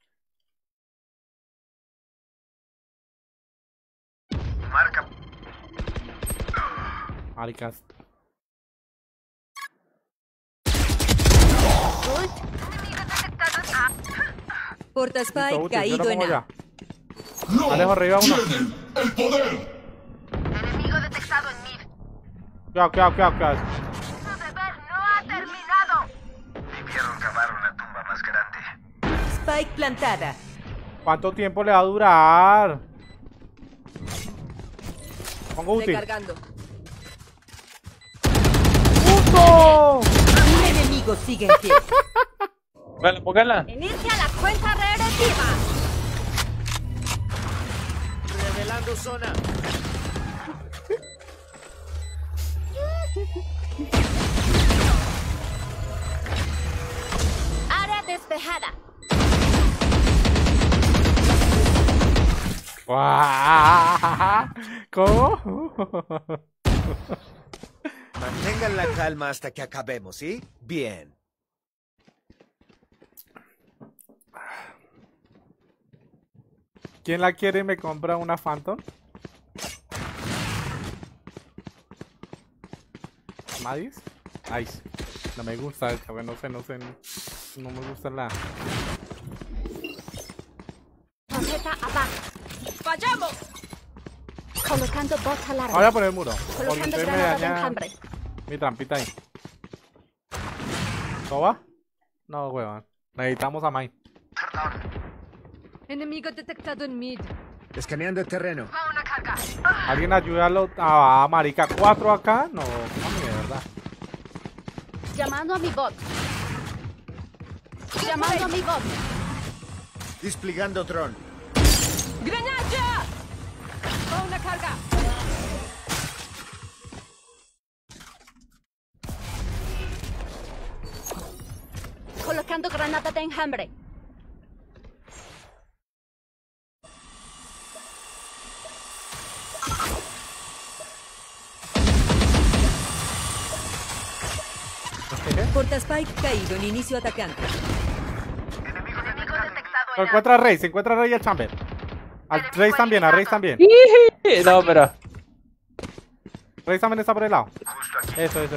Marca. Maricas. Porta Spike útil, caído en A. ya. Alejo arriba uno. Enemigo detectado en mid. Cuidado, cuidado, cuidado, cuidado. Su deber no ha terminado. Debieron cavar una tumba más grande. Spike plantada. ¿Cuánto tiempo le va a durar? Pongo. Recargando. ¡Puto! Un enemigo sigue en pie. Póngala, póngala. Inicia la cuenta regresiva. Revelando zona. Área despejada. ¡Guau! ¿Cómo? Mantengan la calma hasta que acabemos, ¿sí? Bien. ¿Quién la quiere y me compra una Phantom? ¿Madis? Nice. No me gusta esta, güey, no sé, no sé. No me gusta la. ¡Fallamos! Colocando bot alarma. Voy a poner el muro. Porque Colocando granada de enjambre. mi trampita ahí. ¿Soba? No, huevón. Necesitamos a Mine. Enemigo detectado en mid. Escaneando el terreno. Va una carga. ¿Alguien ayúdalo a, a marica 4 acá? No, mami, de verdad. Llamando a mi bot. Llamando a mi bot. Desplegando dron. ¡Granada! Carga. Colocando granada de enjambre. Porta Spike caído en inicio atacante. Enemigo detectado Se encuentra Rey, se encuentra Rey y a Chamber. Al Rey también, a Rey también. No, pero. Rey también está por el lado. Eso, eso, eso.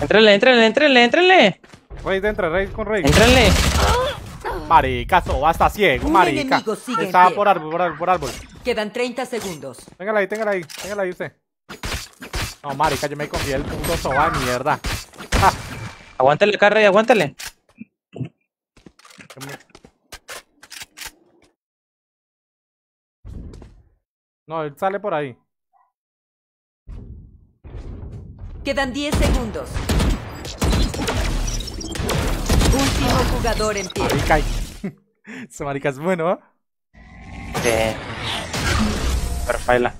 Entrenle, entrenle, entrenle, entrenle. Rey de entre Rey con Rey. Entrenle. Marica, eso hasta ciego, marica. Estaba por árbol, por árbol, por árbol. Quedan 30 segundos. Téngala ahí, téngala ahí, téngala ahí usted. No, marica, yo me confié el puto soba de mierda. Ah, Aguántale, carre, aguántale. No, él sale por ahí. Quedan 10 segundos. Último jugador en pie. Marica, ese marica es bueno, ¿eh? Sí. Pero baila.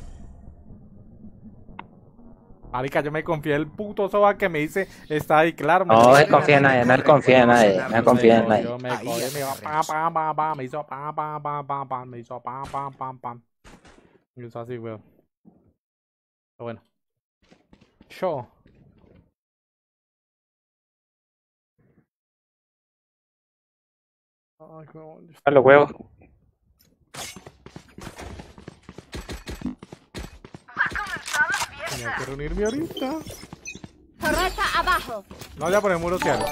Marica, yo me confié el puto soba que me dice, está ahí, claro. me No se confía en nadie, no confía en nadie, no confía en nadie. Yo me hace me iba pam, pam, pam, pam, me hizo pam, pam, pam, pam, pam, me hizo pam, pam, pam, pam. Y eso así, weón. Pero bueno. Show. Ay, weón. A los huevos. Tenía que reunirme ahorita. Torreta abajo. No, ya por el muro cielo.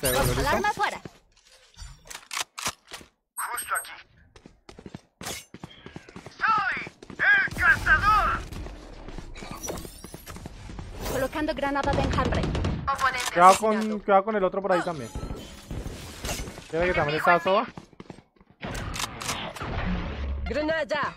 Se ve, Bot ¿listo? alarma afuera. Justo aquí. ¡Soy el cazador! Colocando granada de enjambre. Cuidado con, cuidado con el otro por ahí también. ¿Quiere que también está soba? Granada.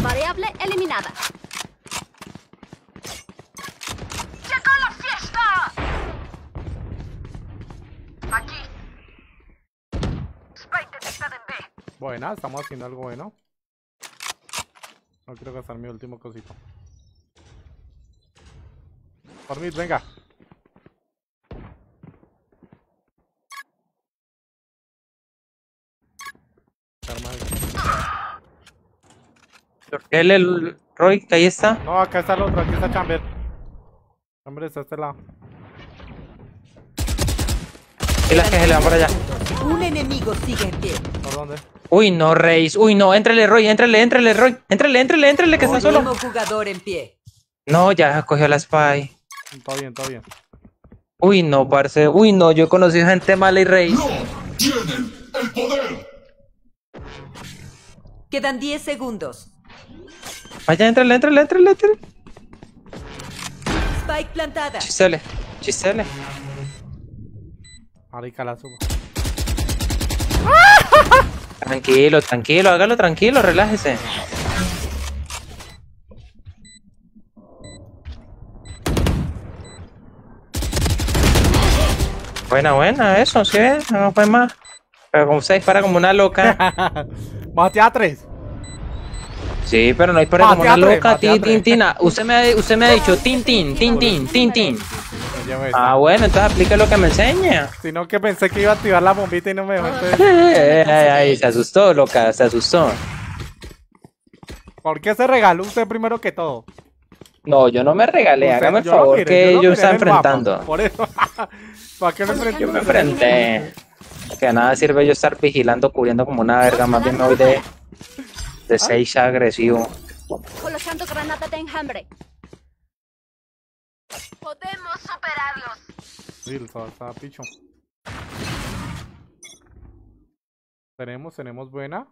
Variable eliminada. Buena, estamos haciendo algo bueno. No quiero gastar mi último cosito. Por mí, venga. Él, el Roy, que ahí está. No, acá está el otro, aquí está Chamber. Chamber está a este lado. Y las que se le van por allá. Un enemigo sigue en pie. ¿Por dónde? Uy, no, Reis. Uy, no. Éntrale, Roy. Éntrale, éntrale, Roy. Éntrale, éntrale, éntrale, que está solo. Último jugador en pie. No, ya cogió la spy. Todo bien, todo bien. Uy, no, parce. Uy, no. Yo he conocido gente mala y Reis. Quedan 10 segundos. Vaya, éntrale, éntrale, éntrale, éntrale. Spike plantada. Chistele, chistele. Marica, la subo. Tranquilo, tranquilo. Hágalo tranquilo, relájese. Buena, buena, eso, sí, ves? no fue más. Pero como se dispara como una loca. Mate a tres. Sí, pero no dispara como una loca. Tin, tin, tin. Ah, Usted me, ha- usted me ha dicho tin, tin, tin, tin, tin, tin. Me. Ah, bueno, entonces aplica lo que me enseña. Sino que pensé que iba a activar la bombita y no me dejó. entonces- Eh, ay, ay, se asustó, loca, se asustó. ¿Por qué se regaló usted primero que todo? No, yo no me regalé, hágame el favor miré, que yo lo yo miré está en el mapa, enfrentando. Por eso. ¿Para qué me enfrenté? Yo me enfrenté. Que nada sirve yo estar vigilando, cubriendo como una verga, más bien me voy de, de seis agresivo. Colocando granada de enjambre. Podemos superarlos. Sí, el sol está picho. Tenemos, tenemos buena.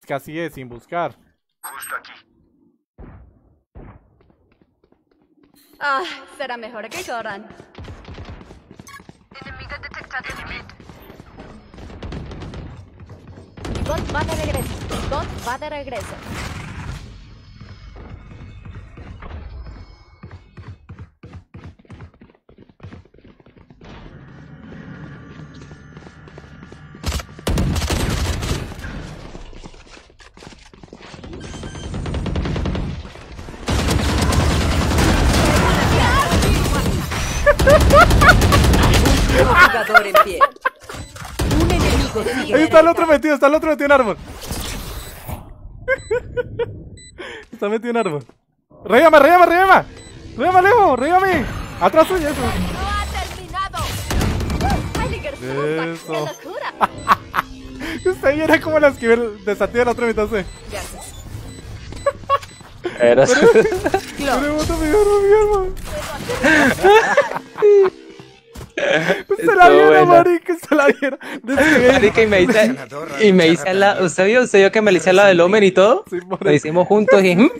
Es que así es, sin buscar. Justo aquí. Ah, será mejor que corran. Enemigo detectado en mid. Bot va de regreso. Bot va de regreso. Último jugador en pie. Un enemigo sigue Ahí está el otro metido, está el otro metido en árbol. está metido en árbol. Reyama, reyama, reyama. Reyama, Leo, reyame. Atrás suyo, eso. ¡No ha terminado! Eso. Usted viene como las que desatía la otra mitad. sí. Gracias. Era- Pero bota mi arma, Usted la Estuvo viera, buena. marica, usted la viera. Desde Marica, y me hice, y me hice la, ¿usted vio? ¿Usted vio que me le hice la del Omen y todo? Sí, por Lo hicimos juntos y, ¿hmm?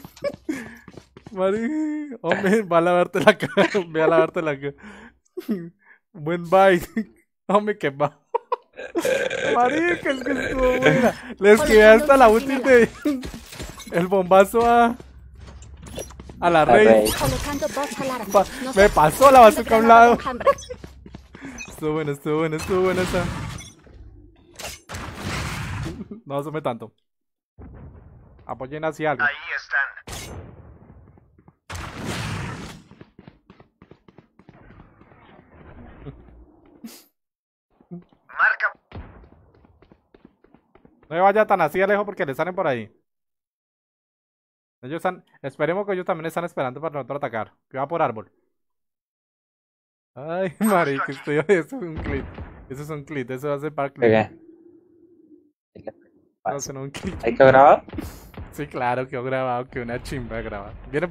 Marica, hombre, va a lavarte la cara. Ve a lavarte la cara. Buen bite. Hombre, que va. Marica, es que estuvo buena. Le esquivé hasta la de. El bombazo a. A la La rey. rey. Pa- No me pasó la bazooka a un lado. Estuvo buena, estuvo buena, estuvo buena esa. No asume tanto. Apoyen hacia algo. Ahí están. Marca. No me vaya tan así de lejos porque le salen por ahí. Ellos están. Esperemos que ellos también están esperando para nosotros atacar. Que va por árbol. Ay, marica, estoy... eso es un clip. Eso es un clip, eso va a ser para clip. ¿Qué? No, eso no es un clip. ¿Hay que grabar? Sí, claro, que he grabado, que una chimba he grabado. Viene,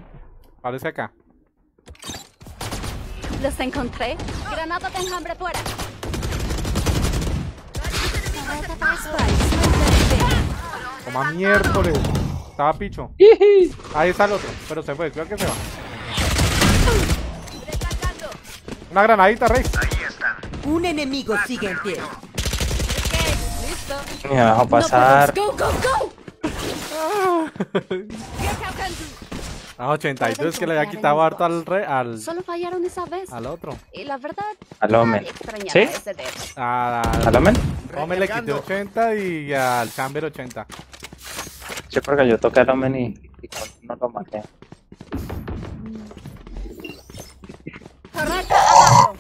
parece acá. Los encontré. Granada de enjambre fuera. Toma miércoles. Estaba picho. Ahí está el otro, pero se fue, creo que se va. Una granadita, Rey. Ahí están. Un enemigo sigue en pie. Listo. Me dejó pasar. Go, go, go. And- Ah, 82 Pueden que le había quitado harto al re, al, Solo fallaron esa vez. al otro. Y la verdad, Al Omen. ¿Sí? A, ¿Al Omen? Ome le quité Recargando. 80 y al Chamber 80. Sí, porque yo toqué al Omen y, y no lo maté. Torreta abajo.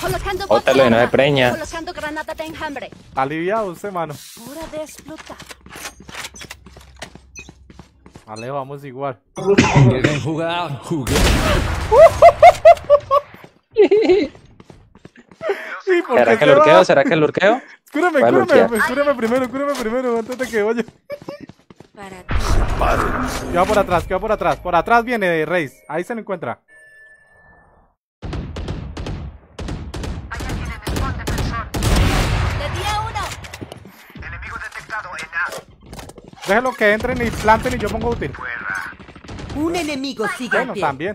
Colocando Bótalo y no me preñas. Colocando granada de enjambre. Aliviado usted, mano. Hora de explotar. Alejo, vamos igual. ¿Quieren jugar? Juguemos. Sí, ¿por ¿Será que se el urqueo? ¿Será que el urqueo? Cúrame, ¿Cuál cúrame, urquea? cúrame primero, cúrame primero, antes de que vaya. Para ti. Que va por atrás, que va por atrás. Por atrás viene Reis. Ahí se lo encuentra. Déjalo que entren y planten y yo pongo útil. Un enemigo sigue en Bueno, también.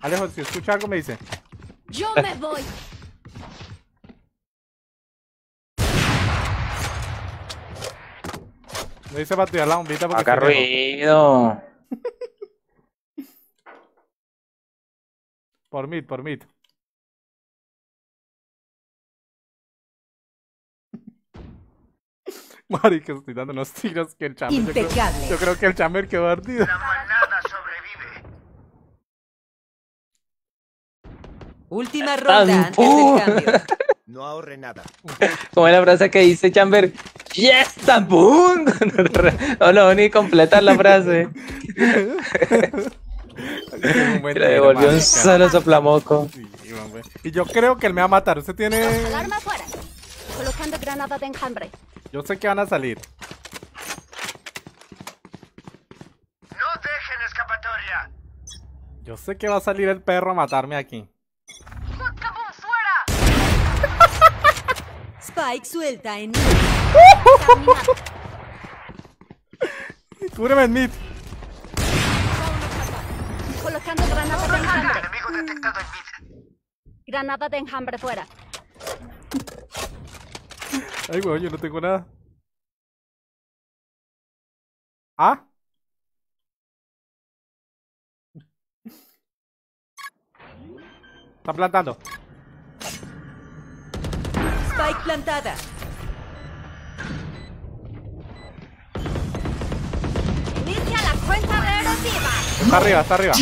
Alejo, si escucha algo me dice. Yo me voy. Me dice para tirar la bombita porque Acá ruido. Por mid, por mid. Marica, estoy dando unos tiros que el chamber. Yo creo, Impecable. yo creo que el chamber quedó ardido. La manada sobrevive. Última ronda antes del cambio. No ahorre nada. Como es la frase que dice Chamber, ¡Yes, tampón! o no, ni completar la frase. Le devolvió un solo soplamoco. Sí. Y yo creo que él me va a matar. Usted tiene. Alarma afuera. Colocando granada de enjambre. Yo sé que van a salir. No dejen escapatoria. Yo sé que va a salir el perro a matarme aquí. Spike suelta en. Cúbreme en mid. Colocando granada de enjambre. Enemigo detectado en mid. Granada de enjambre fuera. Ay, weón, yo no tengo nada. ¿Ah? Está plantando. Spike plantada. Inicia la cuenta regresiva. Está arriba, está arriba.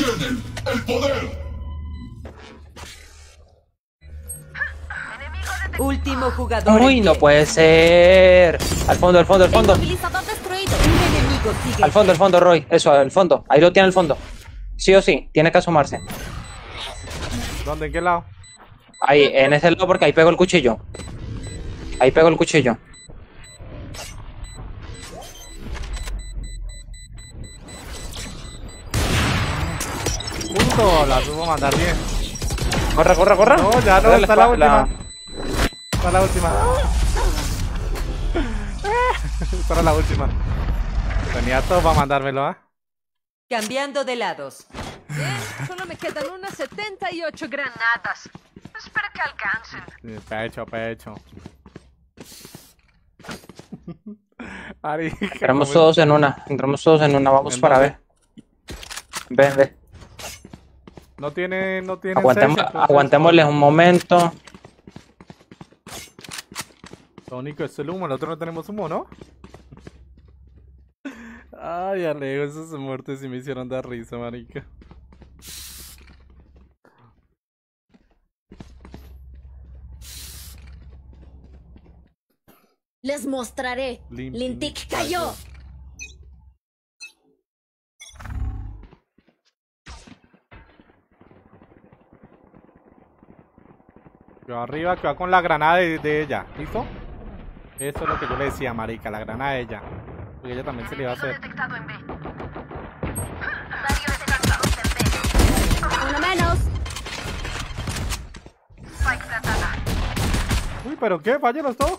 Último jugador. Uy, no puede ser. Al fondo, al fondo, al fondo. Al fondo, al fondo, Roy. Eso, al fondo. Ahí lo tiene al fondo. Sí o sí, tiene que asomarse. ¿Dónde? ¿En qué lado? Ahí, en ese lado, porque ahí pego el cuchillo. Ahí pego el cuchillo. Punto. La a mandar bien. Corre, corre, corre. No, ya no, Dale está la última. Está la última. Era la última. Tenía todo para mandármelo, ¿ah? Cambiando de lados. Solo me quedan unas 78 granadas. Espero que alcancen. Pecho, pecho. Ari, Entramos todos en una. Entramos todos en una. Vamos ¿En para dónde? ver. Ven, ven. No tiene, no tiene. Entonces- aguantémosles un momento. Lo único es el humo, nosotros no tenemos humo, ¿no? Ay, Alejo, esas muertes sí me hicieron dar risa, marica. Les mostraré. Lim- Lintik cayó. Va arriba, que va con la granada de, de ella. ¿Listo? Eso es lo que yo le decía, marica, la granada de ella. Porque ella también se le iba a hacer. Uno menos. Uy, pero qué, fallenos todos.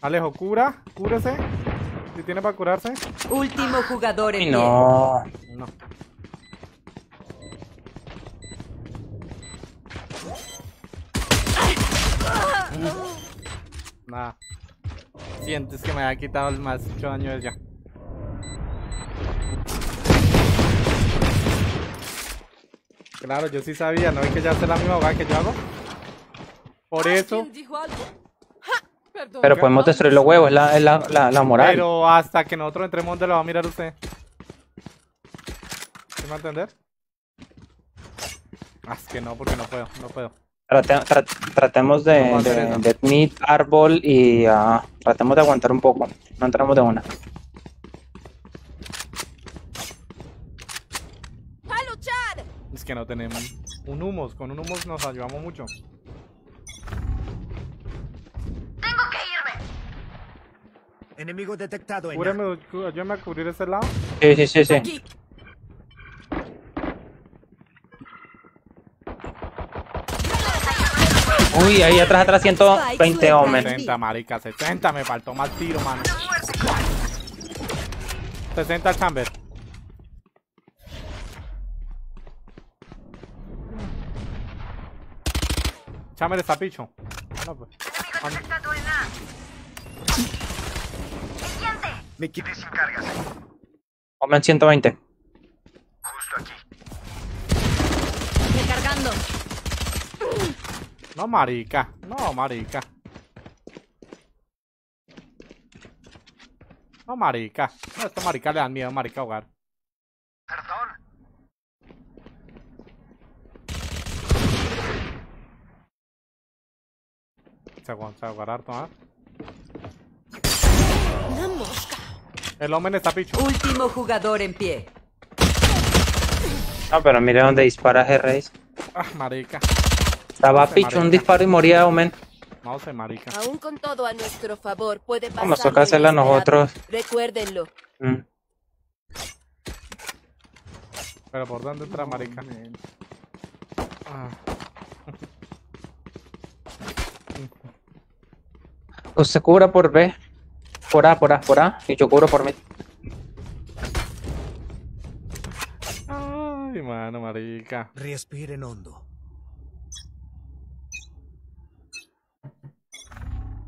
Alejo, cura, cúrese. Si tiene para curarse. Último jugador en no. No. Nada. Sientes que me había quitado el más 8 daño de ya. Claro, yo sí sabía, ¿no? Es que ya hace la misma jugada que yo hago. Por eso. Pero podemos destruir los huevos, es la, la, la, moral. Pero hasta que nosotros entremos, ¿dónde lo va a mirar usted? ¿Sí va a entender? Ah, es que no, porque no puedo, no puedo. Trate- tra- tratemos de, hacer de, de meet árbol y ah, tratemos de aguantar un poco. No entramos de una. ¡A luchar! Es que no tenemos un humos, con un humos nos ayudamos mucho. Tengo que irme. Enemigo detectado en cu- ayúdame a cubrir ese lado. Sí, sí, sí, sí. Aquí. Uy, ahí atrás, atrás, 120 hombres. 60, marica, 60, me faltó más tiro, mano. 60 al chamber. Chamber está picho. No, pues. Enemigo detectado en A. Siguiente. Mi kit Desencárgase. Hombre 120. Justo aquí. Recargando. No, marica. No, marica. No, marica. No, estos marica le dan miedo, marica, ahogar. Perdón. Se aguanta, se ahogar harto, ¿ah? El hombre está picho. Último jugador en pie. No, pero mire dónde dispara G-Race. Ah, marica. Estaba picho, un disparo y moría, hombre. No sé, marica. Aún con todo a nuestro favor, puede pasar. nos toca hacerla a nosotros. Recuérdenlo. Mm. Pero por dónde entra, marica. Ah, Usted cubra por B. Por A, por A, por A. Y yo cubro por mí. Ay, mano, marica. Respiren hondo.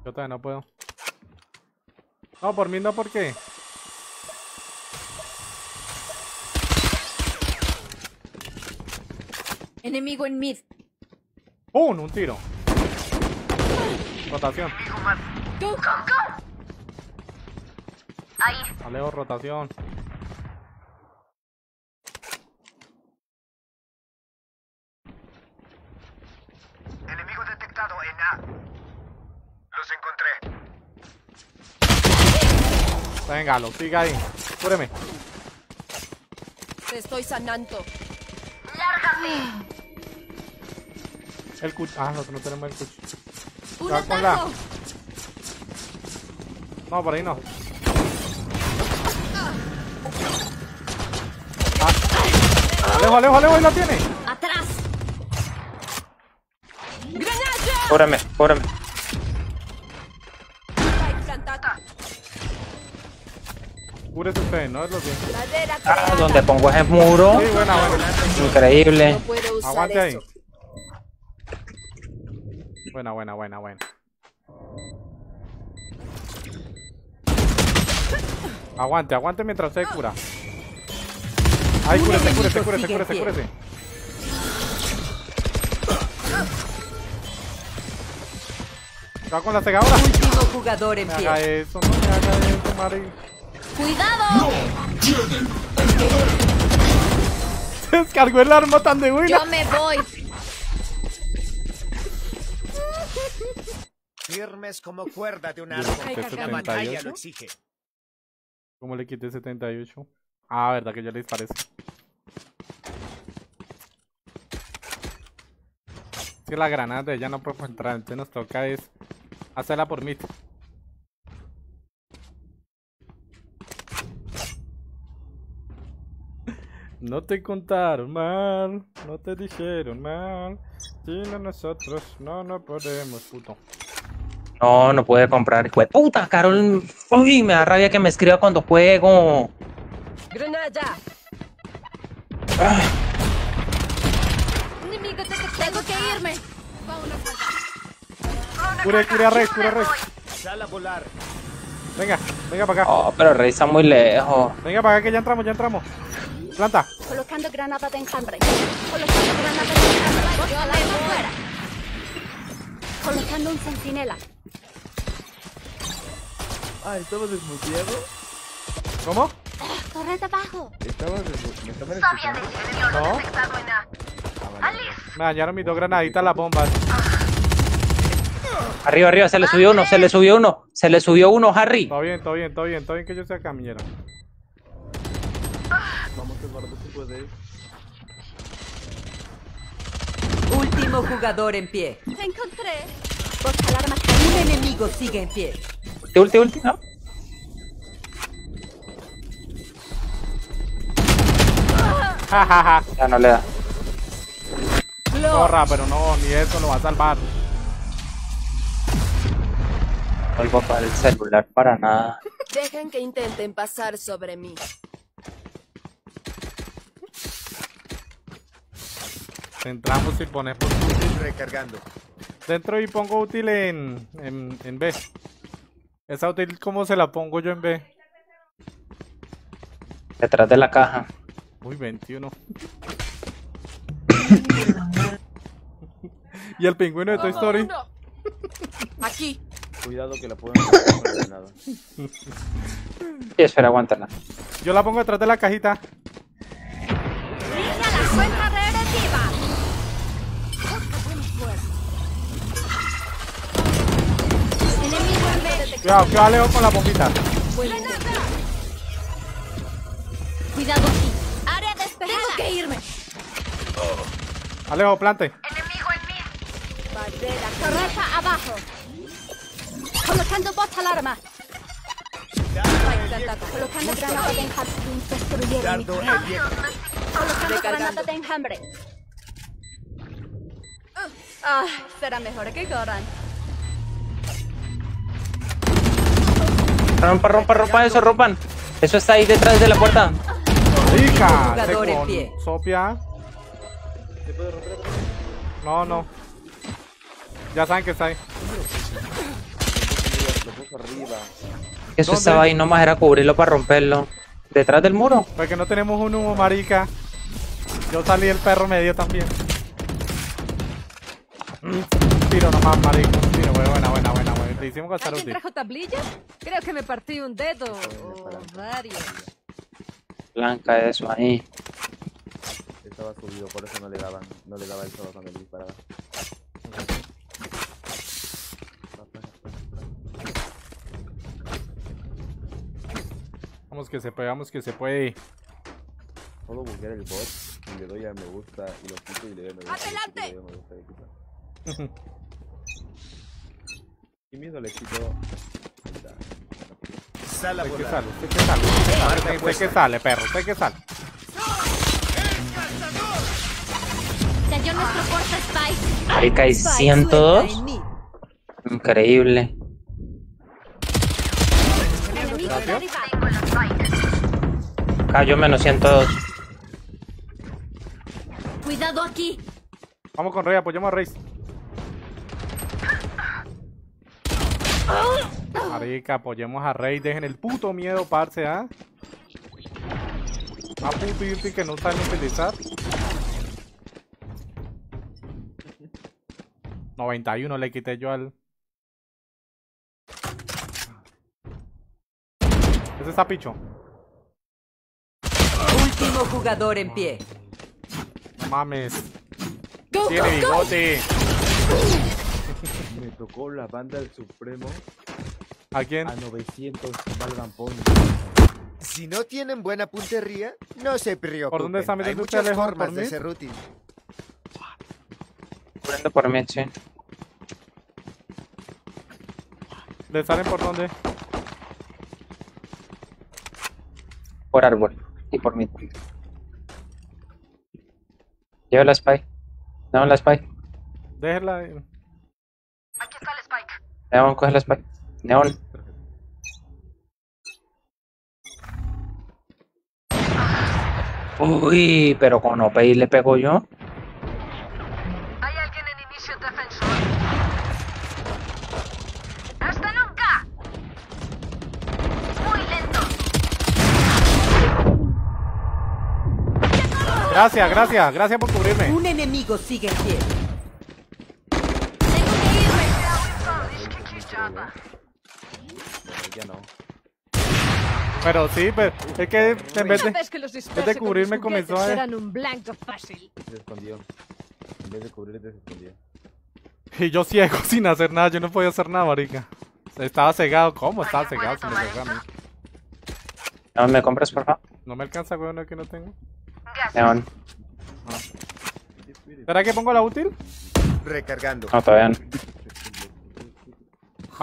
Yo todavía no puedo. No, por mí no, ¿por qué? Enemigo en mid. ¡Pum! Un tiro. Rotación. Go, go. Ahí. Alejo, rotación. Enemigo detectado en A. Los encontré. Venga, lo siga ahí. Cúreme. Te estoy sanando. Lárgate. El cuch... Ah, nosotros no tenemos el cuch... Un atajo. No, por ahí no. Ah. Alejo, alejo, alejo, ahí la tiene. Atrás. ¡Granada! Cúbreme, Cúrese usted, no es lo que. Ah, donde pongo ese muro. Sí, buena, buena. Increíble. No puedo usar Aguante ahí. eso. Buena, buena, buena, buena. Aguante, aguante mientras usted cura. Ay, cúrese, cúrese, cúrese, cúrese, cúrese. Va con la cegadora. Último jugador en Me pie. haga eso, no me haga eso, Mari. ¡Cuidado! Se descargó el arma tan de buena. Yo me voy. Firmes como cuerda de un árbol. La batalla 78. lo exige. ¿Cómo le quité 78? Ah, verdad que yo le disparé. Es que la granada de ella no puede entrar, entonces nos toca es hacerla por mí. No te contaron mal, no te dijeron mal. Sino nosotros no no podemos, puto. No, no puede comprar. Hijo de puta, Carol. Uy, me da rabia que me escriba cuando juego. Granada. Enemigo detectado. Tengo que irme. Cure, cure a Rey, cure a Rey. Sal a volar. Venga, venga para acá. Oh, pero Rey está muy lejos. Venga para acá que ya entramos, ya entramos. Planta. Colocando granada de enjambre. Colocando granada de enjambre. Alarma fuera. Colocando un centinela. Ah, ¿estabas desmuteado? ¿Cómo? Torreta abajo. ¿Estabas desmuteado? ¿Me estaban Sabía decir No. detectado en A. Alice. Me dañaron mis dos granaditas las bombas. Arriba, arriba, se le subió uno, se le subió uno, se le subió uno, Harry. Todo bien, todo bien, todo bien, todo bien que yo sea camillero. Puedes. Último jugador en pie. Te encontré. Voz alarma. Un enemigo sigue en pie. Ulti, ulti, ulti, ¿no? Ja, ja, ja. Ya no le da. Corra, pero no, ni eso lo va a salvar. Vuelvo para el celular para nada. Dejen que intenten pasar sobre mí. Entramos y ponemos Útil recargando. dentro y pongo útil en, en, en B. Esa útil, ¿cómo se la pongo yo en B? Detrás de la caja. Uy, 21. y el pingüino de Toy Story. Aquí. Cuidado que la pueden. Sí, espera, aguántala. Yo la pongo detrás de la cajita. Cuidado, cuidado, Alejo con la bombita. Cuidado aquí. Área despejada. Tengo que irme. Alejo, plante. Enemigo en mí. Barrera. Torreta abajo. Colocando bot alarma. Colocando granada de enjambre. Destruyeron mi. Colocando granada de enjambre. Ah, será mejor que corran. Rompa, rompa, rompa eso, rompan. Eso está ahí detrás de la puerta. ¡Rica! jugador en pie. Sopia. No, no. Ya saben que está ahí. Lo puso arriba. Eso estaba ahí, nomás era cubrirlo para romperlo. Detrás del muro. Porque no tenemos un humo, marica. Yo salí el perro medio también. Un tiro nomás, marica. Un tiro, güey. Buena, buena, buena, Te hicimos gastar un ¿Alguien trajo tablillas? Creo que me partí un dedo o varios. Blanca, eso ahí. Estaba subido, por eso no le daban, no le daba el solo cuando le disparaba. Vamos que se puede, vamos que se puede. Puedo buscar el bot y le doy a me gusta y lo quito y le doy a me gusta. y lo quito y le doy a me gusta y lo quito. Y miedo. Ahí. Sala Usted que sale, usted que sale. Usted que sale, usted que sale, perro. Usted que sale. Cayó nuestro porta Spike. Spike 102. suelta en mí. Increíble. Cayó menos 102. Cuidado aquí. Vamos con Rey, apoyamos a Rey. Marica, apoyemos a Rey. Dejen el puto miedo, parce, ¿ah? A puto irte que no saben utilizar. 91 le quité yo al. Ese está picho. Último jugador en pie. No mames. Tiene bigote. Me tocó la banda del Supremo ¿A quién? a 900 Valorant Points. Si no tienen buena puntería, no se preocupen. ¿Por dónde está Hay usted, muchas formas ¿Por de ser útil. Por mí, sí. ¿Le salen por dónde? Por árbol. Y por mí. Lleva la spy. Neon la spy. Déjela. Aquí está el Spike. Neon, coge la spy. Neon. Uy, pero con OP le pego yo. Hay alguien en inicio defensor. ¡Hasta nunca! Muy lento. Gracias, gracias, gracias por cubrirme. Un enemigo sigue en pie. Ya no. Pero sí, pero es que en vez de, Sabes que los en vez de con cubrirme los comenzó a... eran un blanco fácil. Se escondió. En vez de cubrirte, se escondió. Y yo ciego sin hacer nada, yo no podía hacer nada, marica. Estaba cegado, ¿cómo? Estaba cegado si me cegó a mí. No me compras, por favor. No me alcanza, weón, el que no tengo. León. ¿Será que pongo la útil? Recargando. No, todavía no.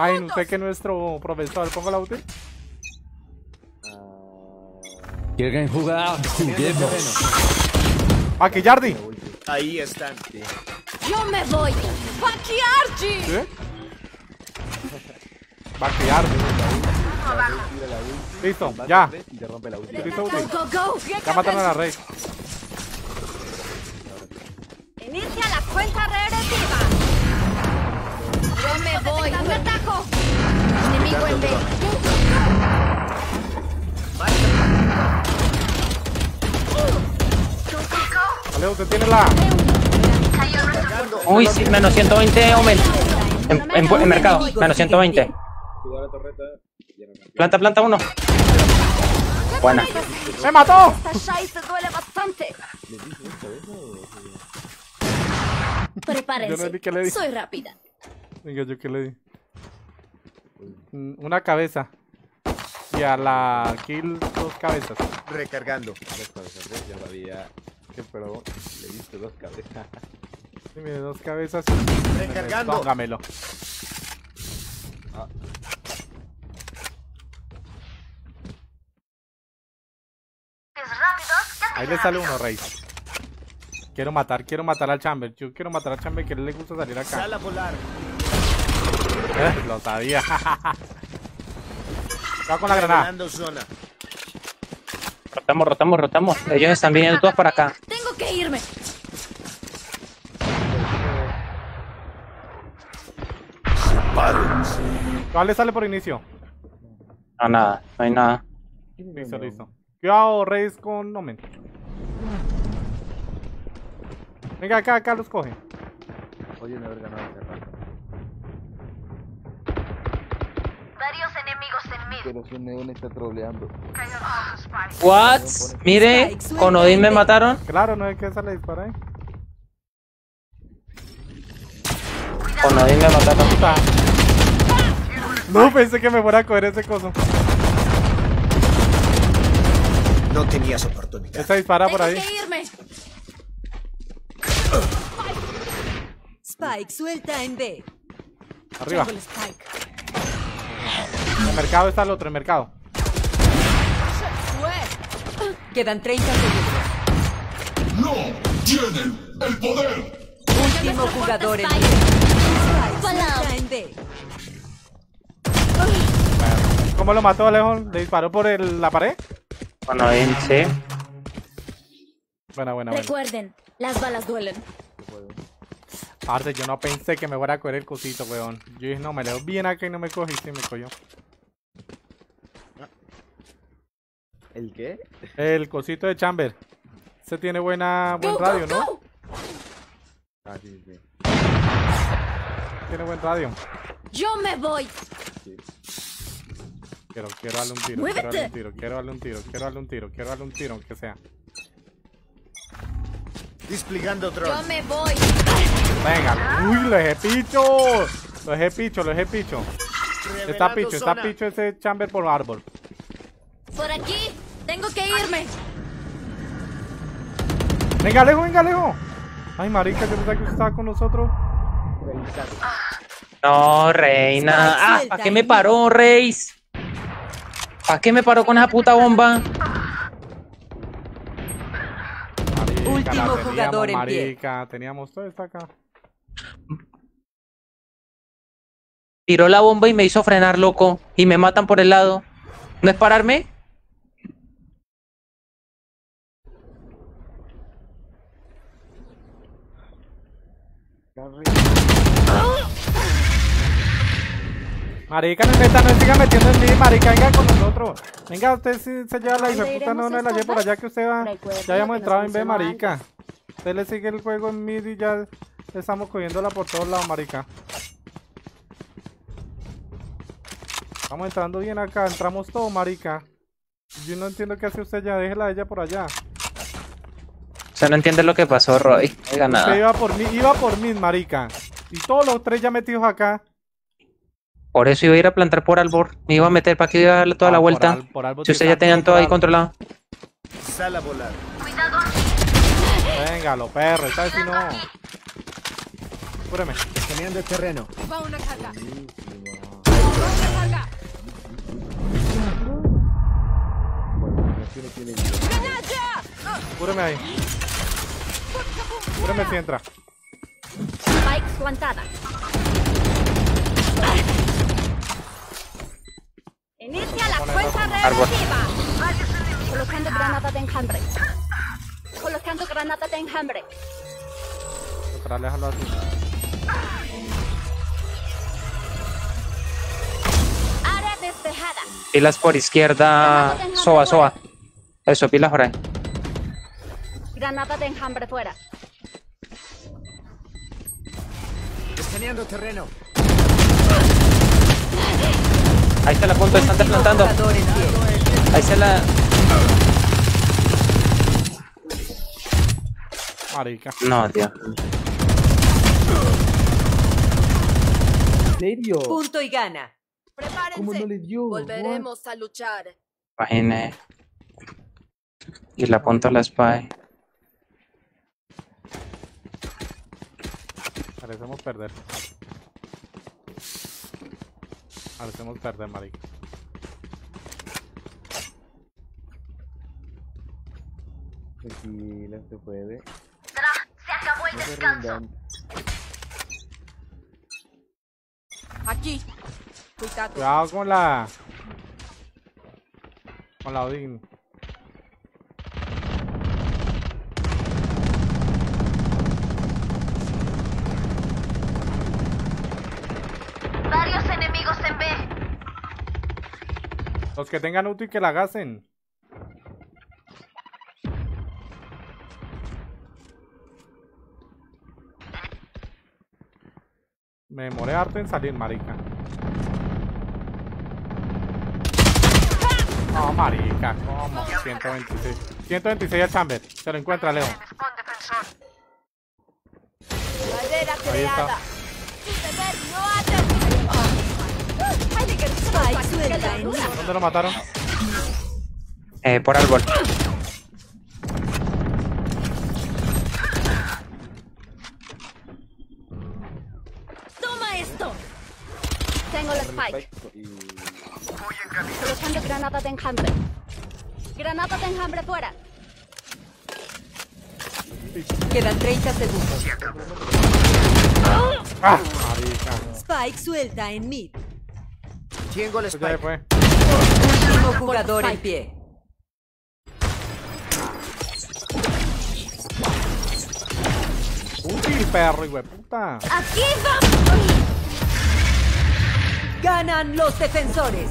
Ay, usted que es nuestro profesor, ¿pongo la útil? ¿Quieren jugar? Juguemos. ¡Aquí, Yardi! Ahí están. ¡Yo me voy! ¡Paquiarchi! ¿Sí? Listo, ya. Listo, Go, útil. go, go! Ya mataron a la rey. ¡Inicia la cuenta regresiva! ¡Yo me voy! ¡Un atajo! ¡Enemigo en B! Vale, usted tiene la. Uy, sí, menos 120, Omen. En, en, en mercado, menos 120. Cuidado la torreta. Ya no me- Planta, planta uno. Buena. ¡Me mató! Esta Scheiße duele bastante. ¿Le dices esta vez o- Prepárense. Soy rápida. Venga, yo qué le di. Mm, Una cabeza. Y a la kill dos cabezas. Recargando. Dos cabezas. Ya lo había. Que pero le diste dos cabezas. Dime, dos cabezas. Recargando. Póngamelo. Ahí le sale uno, Rey. Quiero matar, quiero matar al Chamber. Yo quiero matar al Chamber que a él le gusta salir acá. Sal a volar. Eh, Lo sabía. Va con la granada. Rotamos, rotamos, rotamos. Ellos están viniendo todos para acá. Tengo que irme. ¿Cuál le sale por inicio? No, nada, no hay nada. Listo, listo. Cuidado, Reyes con Omen. Venga, acá, acá los coge. Podían haber ganado hace rato. Varios enemigos en mid. Pero su neón está troleando. What? Mire, con Odín me mataron. Claro, no hay que hacerle disparar. Con Odín me mataron. No pensé que me fuera a coger ese coso. No tenías oportunidad. Esta dispara por ahí. que irme. Spike suelta en B. Arriba. Spike. Mercado está el otro, el mercado. Quedan 30 segundos. ¡No tienen el poder! Último jugador en B. ¿Cómo lo mató, Alejo? ¿Le disparó por el- la pared? Con Odín, sí. Buena, buena, buena. Recuerden, las balas duelen. Parce, yo no pensé que me fuera a coger el cosito, weón. Yo dije, no, me leo bien acá y no me coge y sí me cogió. ¿El qué? El cosito de Chamber. Se tiene buena, buen Go, radio, go, ¿no? go. Ah, sí, sí. Tiene buen radio. Yo me voy. Quiero, quiero darle un tiro, quiero darle un tiro, quiero darle un tiro, quiero darle un tiro, quiero darle un tiro, aunque sea. Desplegando Yo drone. me voy. Venga, uy, lo dejé picho. Lo dejé picho, lo dejé picho. Está picho, está picho ese chamber por árbol. Por aquí. Tengo que irme. Venga, Alejo, venga, Alejo. Ay, marica, yo pensaba que usted estaba con nosotros. No, reina. Ah, ¿para qué me paró, Reis? ¿Para qué me paró con esa puta bomba? Marica, Último teníamos, jugador en pie. marica. Teníamos todo esto acá. Tiró la bomba y me hizo frenar, loco. Y me matan por el lado. ¿No es pararme? Marica, no, meta, no siga metiendo en mí, marica, venga con nosotros. Venga, usted sí se lleva la ¿Dónde hijueputa, no, no la lleve por allá que usted va. Ya habíamos entrado en B, marica. Usted le sigue el juego en mid y ya estamos cogiéndola por todos lados, marica. Estamos entrando bien acá, entramos todo, marica. Yo no entiendo qué hace usted ya, déjela a ella por allá. Usted no entiende lo que pasó, Roy. Oiga, Usted nada. iba por mí, iba por mí, marica. Y todos los tres ya metidos acá. Por eso iba a ir a plantar por Albor. Me iba a meter para que iba a darle toda Ah, la por vuelta. Al- por Albor Si ustedes ya está tenían todo ahí controlado. controlado. Sal a volar. Venga, lo perro, vez si no. Cúreme. Escaneando el terreno. Va una carga. Ahí. Cúreme si entra. Spike plantada. Inicia la Árbol. regresiva. Colocando granada de enjambre. Colocando granada de enjambre. Tocará dejarlo así. Área despejada. Pilas por izquierda. Soa, soa. Eso, pilas por ahí. Granada de enjambre fuera. Escaneando terreno. Ahí está la punto, están desplantando. Ahí se la. Marica. No, tío. ¿En serio? Punto y gana. Prepárense. ¿Cómo no le dio? Volveremos a luchar. Imaginé. Y la apunto a la spy. Parecemos perder. Parecemos perder, marica. Tranquila, se puede. Se acabó el No descanso. Aquí. Cuidado. Cuidado con la. Con la Odin. Los que tengan útil que la gasen. Me demoré harto en salir, marica. No, marica, ¿cómo? 126. 126 a Chamber. Se lo encuentra, Leo. Ahí está. ¿Dónde lo mataron? Eh, por árbol. ¡Toma esto! Tengo el spike. Colocando granada de enjambre. Granada de enjambre fuera. Quedan 30 segundos. ¡Ah! Spike suelta en mid. Tengo el Pues spike. Último jugador en pie. Útil, perro, y puta. ¡Aquí vamos! Ganan los defensores.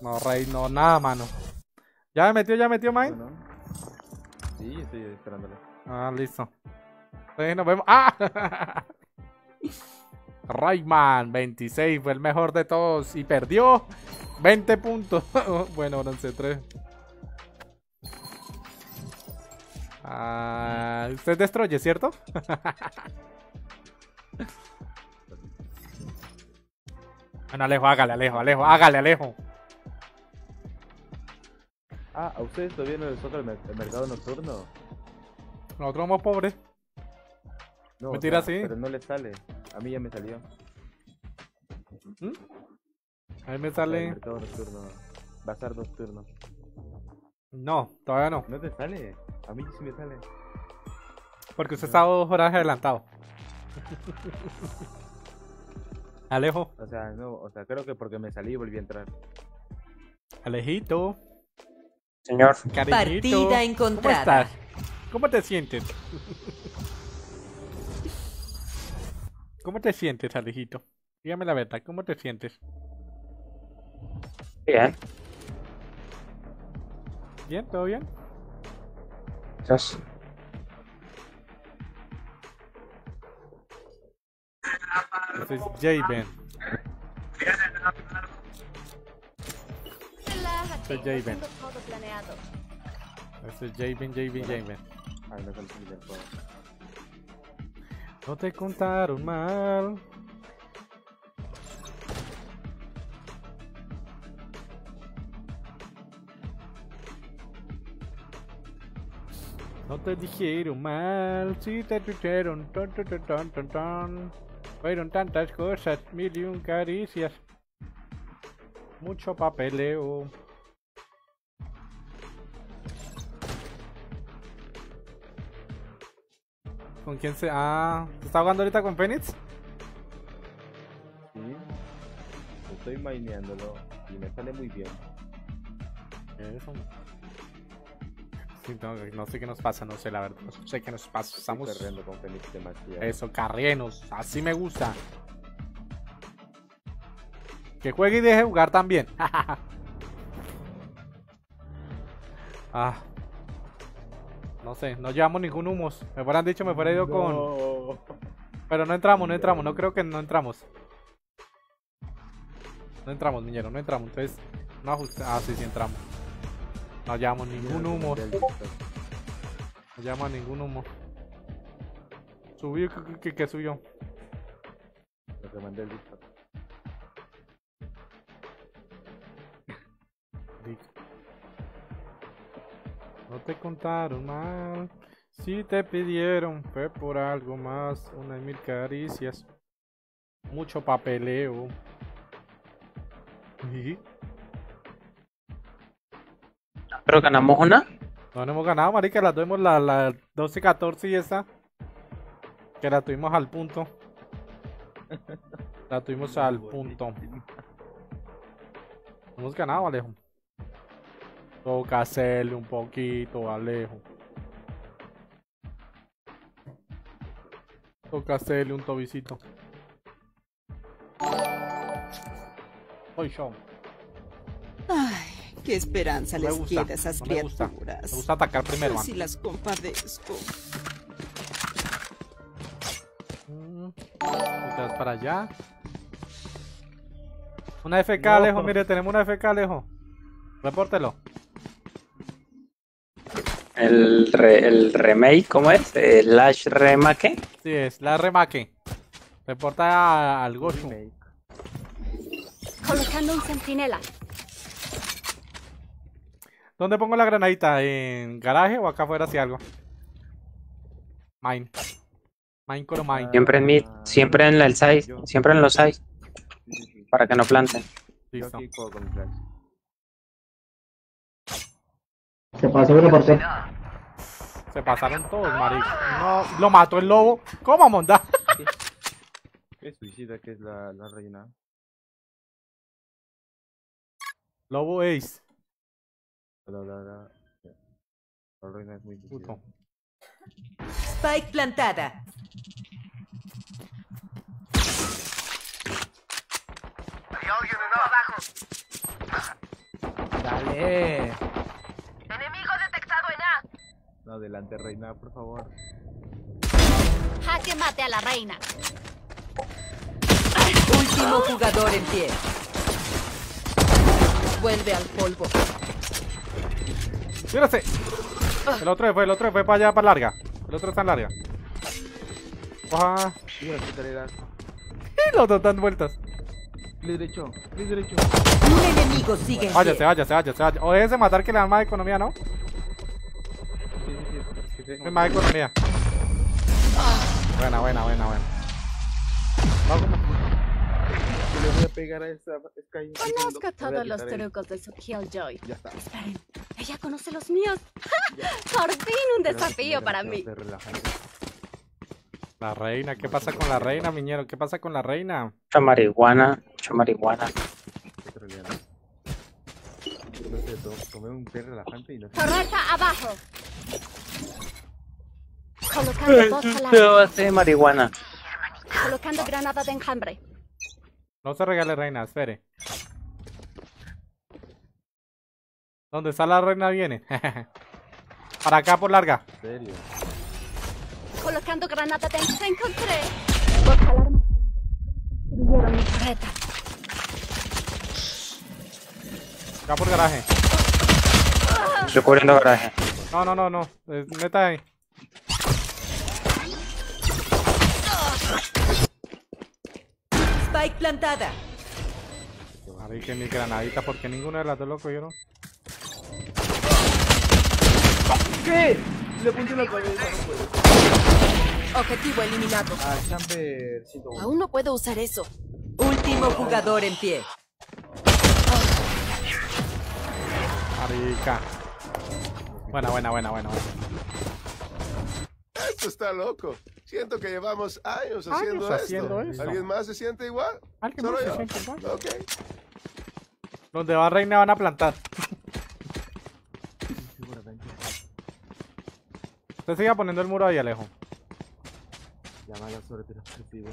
No, rey, no, nada, mano. ¿Ya me metió, ya metió, Mine? bueno. Sí, estoy esperándole. Ah, listo. Entonces nos vemos. ¡Ah! Rayman 26 fue el mejor de todos y perdió 20 puntos. bueno, bronce 3. Ah, usted destruye, ¿cierto? bueno, Alejo, hágale, Alejo, Alejo, hágale, Alejo. Ah, ¿a ustedes todavía no les toca el, mer- el mercado nocturno? Nosotros somos pobres. No, o Mentira, sea, sí. Pero no les sale. A mí ya me salió. Ahí me El sale. mercado nocturno. Bazar nocturno. No, todavía no. ¿No te sale? A mí sí me sale. Porque usted está dos horas adelantado. Alejo, O sea, no, o sea, creo que porque me salí y volví a entrar. Alejito, Señor. cariñito. Partida encontrada. ¿Cómo estás? ¿Cómo te sientes? ¿Cómo te sientes, Alejito? Dígame la verdad, ¿cómo te sientes? Bien. ¿Bien? ¿Todo bien? Gracias. Este es J-Ben. Relájate. Soy Javen. tengo todo planeado. Este es J-Ben, J-Ben, J-Ben. No te contaron mal. No te dijeron mal, si te dijeron ton, ton, ton, ton, ton. Fueron tantas cosas, mil y un caricias. Mucho papeleo. ¿Con quién se.? Ah, ¿te está jugando ahorita con Phoenix? Sí. Estoy maineándolo y me sale muy bien. Eso. Sí, no, no sé qué nos pasa, no sé la verdad. No sé qué nos pasa. Estamos. Estoy con Félix demasiado. Eso, carrienos. Así me gusta. Que juegue y deje jugar también. ah. No sé, no llevamos ningún humos. Me fueran dicho, me fuera ido con. Pero no entramos, no entramos. No creo que no entramos. No entramos, niñero, no entramos. Entonces, no ajusta. Ah, sí, sí entramos. No llevamos ningún humo. No llevamos ningún humo. Subió, ¿qué, qué- qué subió? Lo que mandé el Discord. No te contaron mal. Si te pidieron, fue por algo más. Una y mil caricias. Mucho papeleo. Y Pero ganamos una. no, no hemos ganado, marica. La tuvimos la, la 12-14 y esa. Que la tuvimos al punto. La tuvimos al punto. Hemos ganado, Alejo. Toca hacerle un poquito, Alejo. Toca hacerle un tobicito. Hoy show. Ay, qué esperanza No les gusta, queda a esas no me gusta. criaturas. Me gusta atacar primero, Yo sí las compadezco. Mm, para allá. Una FK, No. Alejo. Mire, tenemos una FK, Alejo. Repórtelo. El, re- el remake, ¿cómo es? El Slash remake. Sí, es la remake. Reporta a- al Goshu. Colocando un centinela. ¿Dónde pongo la granadita? ¿En garaje o acá afuera si algo? Mine. Mine con mine. Siempre en mid, siempre en el side, siempre en los side. Para que no planten. Listo. aquí juego con Flash. Se pasó ser. Se pasaron todos, marico. No, lo mató el lobo. ¿Cómo monda? ¿Qué suicida que es la, la reina? Lobo Ace. La, la, la, la reina es muy Puto. Spike plantada. Hay alguien en abajo. Dale. Enemigo detectado en A. No, adelante, reina, por favor. Jaque mate a la reina. Último jugador en pie. Vuelve al polvo. ¡Tírase! El otro fue, el otro fue para allá, para larga. El otro está en larga. Coja. Mira, qué los dos dan vueltas. Clic derecho, clic derecho. Un enemigo sigue en Váyase, váyase, váyase, váyase. O déjese matar que le dan más economía, ¿no? Sí, sí, sí. Es que Es más economía. Buena, buena, buena, buena. Vamos. Le voy a pegar a esa Sky. Conozco todos los trucos de su Killjoy. Ya está. Esperen, ella conoce los míos. Por fin un desafío para mí. La reina, ¿qué pasa con la reina, miñero? ¿Qué pasa con la reina? Mucha marihuana, mucha marihuana. Tomé un té relajante y no. Torreta abajo. Colocando alarmas. hace marihuana. Colocando granada de enjambre. No se regale reina, espere. Donde está la reina viene. Para acá por larga. ¿En serio? Colocando granada de... Encontré. Destruyeron mi torreta. Acá por garaje. Estoy cubriendo garaje. No, no, no, no. Eh, Meta ahí. Spike plantada. Ahí que mi granadita, porque ninguna de las dos lo cogieron. ¿Qué? Le apunté la cabeza, no puedo. Objetivo eliminado. Ah, Chamber 101. Aún no puedo usar eso. Último jugador en pie. Marica. Buena, buena, buena, buena. buena. Esto está loco. Siento que llevamos años Años haciendo, haciendo esto. esto. ¿Alguien más se siente igual? ¿Alguien ¿Solo más se yo? siente igual? Ok. Donde va reina van a plantar. Usted siga poniendo el muro ahí, Alejo. Ya mala suerte los recibo.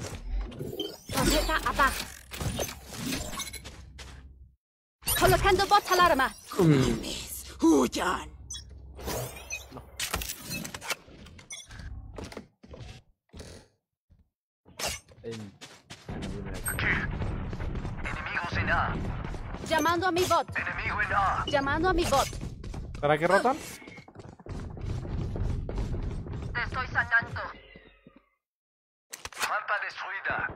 Torreta abajo. Colocando bot alarma. ¡Huyan! En... Enemigos en A. Llamando a mi bot. Enemigo en A. Llamando a mi bot. ¿Será que rotan? Te estoy sanando. Rampa destruida.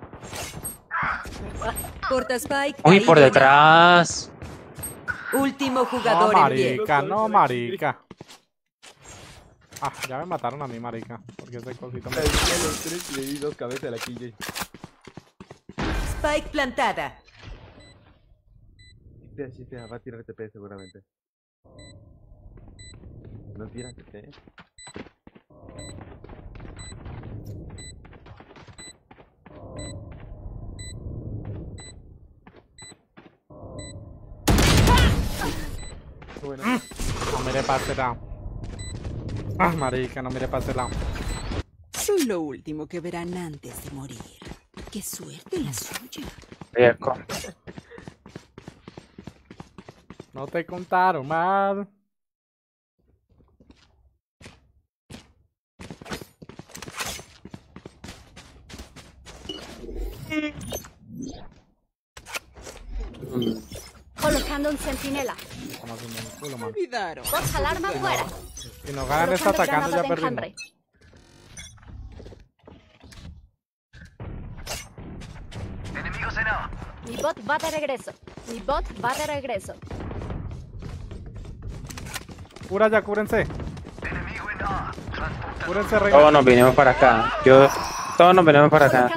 Corta Spike. Uy, por detrás. Último No, jugador en pie. marica, no, marica. Ah, ya me mataron a mí, marica. Porque ese cosito me... Los tres le di dos cabezas a la KJ. Spike plantada. Sí, sí, sí, va a tirar TP seguramente. No tira TP. Mm, No mire para ese lado. Ah, marica, no mire para ese lado. Soy lo último que verán antes de morir. Qué suerte la suya. Viejo. No te contaron mal. Colocando un centinela. Vamos a hacer un culo, man. Olvidaron. Bot alarma fuera. Si nos ganan Colocando atacando, ya perdimos. Enemigos en A. Mi bot va de regreso. Mi bot va de regreso. Cura ya. Cúrense, reina. Todos nos vinimos para acá. Yo, todos nos vinimos para acá.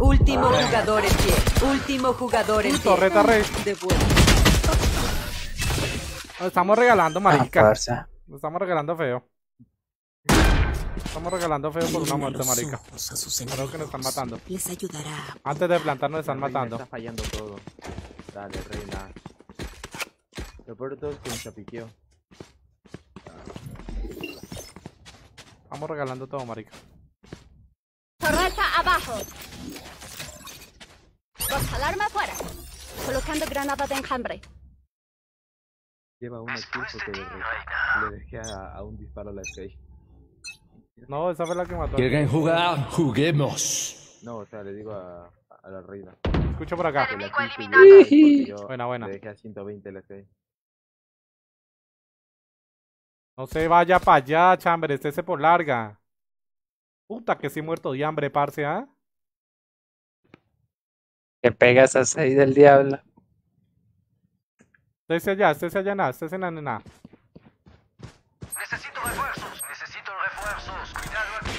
Último jugador en pie. Último jugador en pie. Torreta rey. De vuelta. Nos estamos regalando, Ah, marica. parce. Nos estamos regalando feo. Estamos regalando feo por una muerte, marica. Creo que nos están matando. Les ayudará. Antes de plantar nos están matando. Está fallando todo. Dale, reina. Lo peor de todo es que chapiqueó. Estamos regalando todo, marica. Torreta abajo. Bot alarma fuera. Colocando granada de enjambre. Lleva una kill porque le, le dejé a, a un disparo a la Sky. No, esa fue la que mató. ¿Quieren jugar? Juguemos. No, o sea, le digo a, a la reina. Escucho por acá. Que que yo Buena, buena. Le dejé a 120 la Sky. No se vaya para allá, chamber. Estése por larga. Puta que sí muerto de hambre, parce, ¿ah? Que pegas a 6 del diablo. Estése allá, estése allá, nada, estése en la nada. Necesito refuerzos. Necesito refuerzos. Cuidado aquí.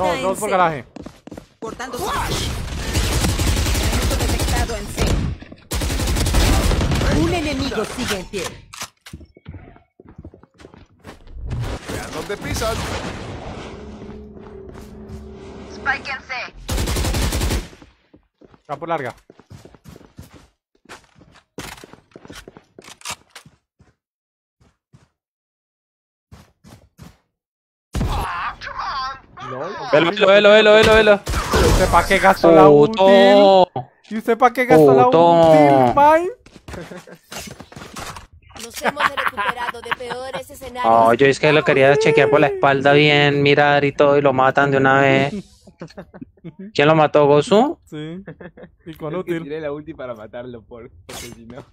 Dos, dos por garaje. Cortando detectado en C. Un enemigo sigue en pie. Vean dónde pisan. Spike en C. Va por larga. Velo, velo, velo, velo, velo, velo. ¿Y usted para qué gastó la útil? ¿Y usted para qué gastó la útil, Mine? Nos hemos recuperado de peores escenarios. Oh, yo es que lo quería chequear por la espalda bien, mirar y todo, y lo matan de una vez. ¿Quién lo mató, Gozu? Sí. Y con Es útil. tiré la ulti para matarlo, por, porque si no...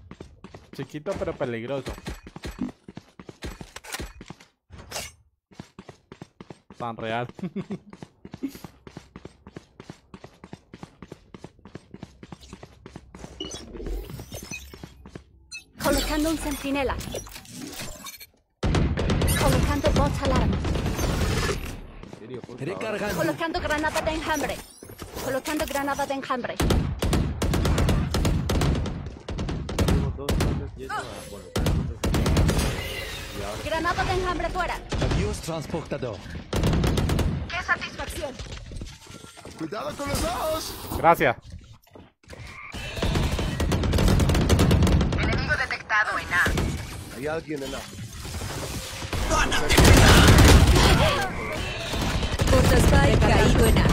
Chiquito pero peligroso. Tan real. Colocando un centinela. Colocando bot alarma. Recargando. Colocando granada de enjambre. Colocando granada de enjambre. Granada de enjambre fuera. Adiós, transportador. ¡Qué satisfacción! Cuidado con los ojos. Gracias. Enemigo detectado en A. Hay alguien en la. Porta Spike caído en A.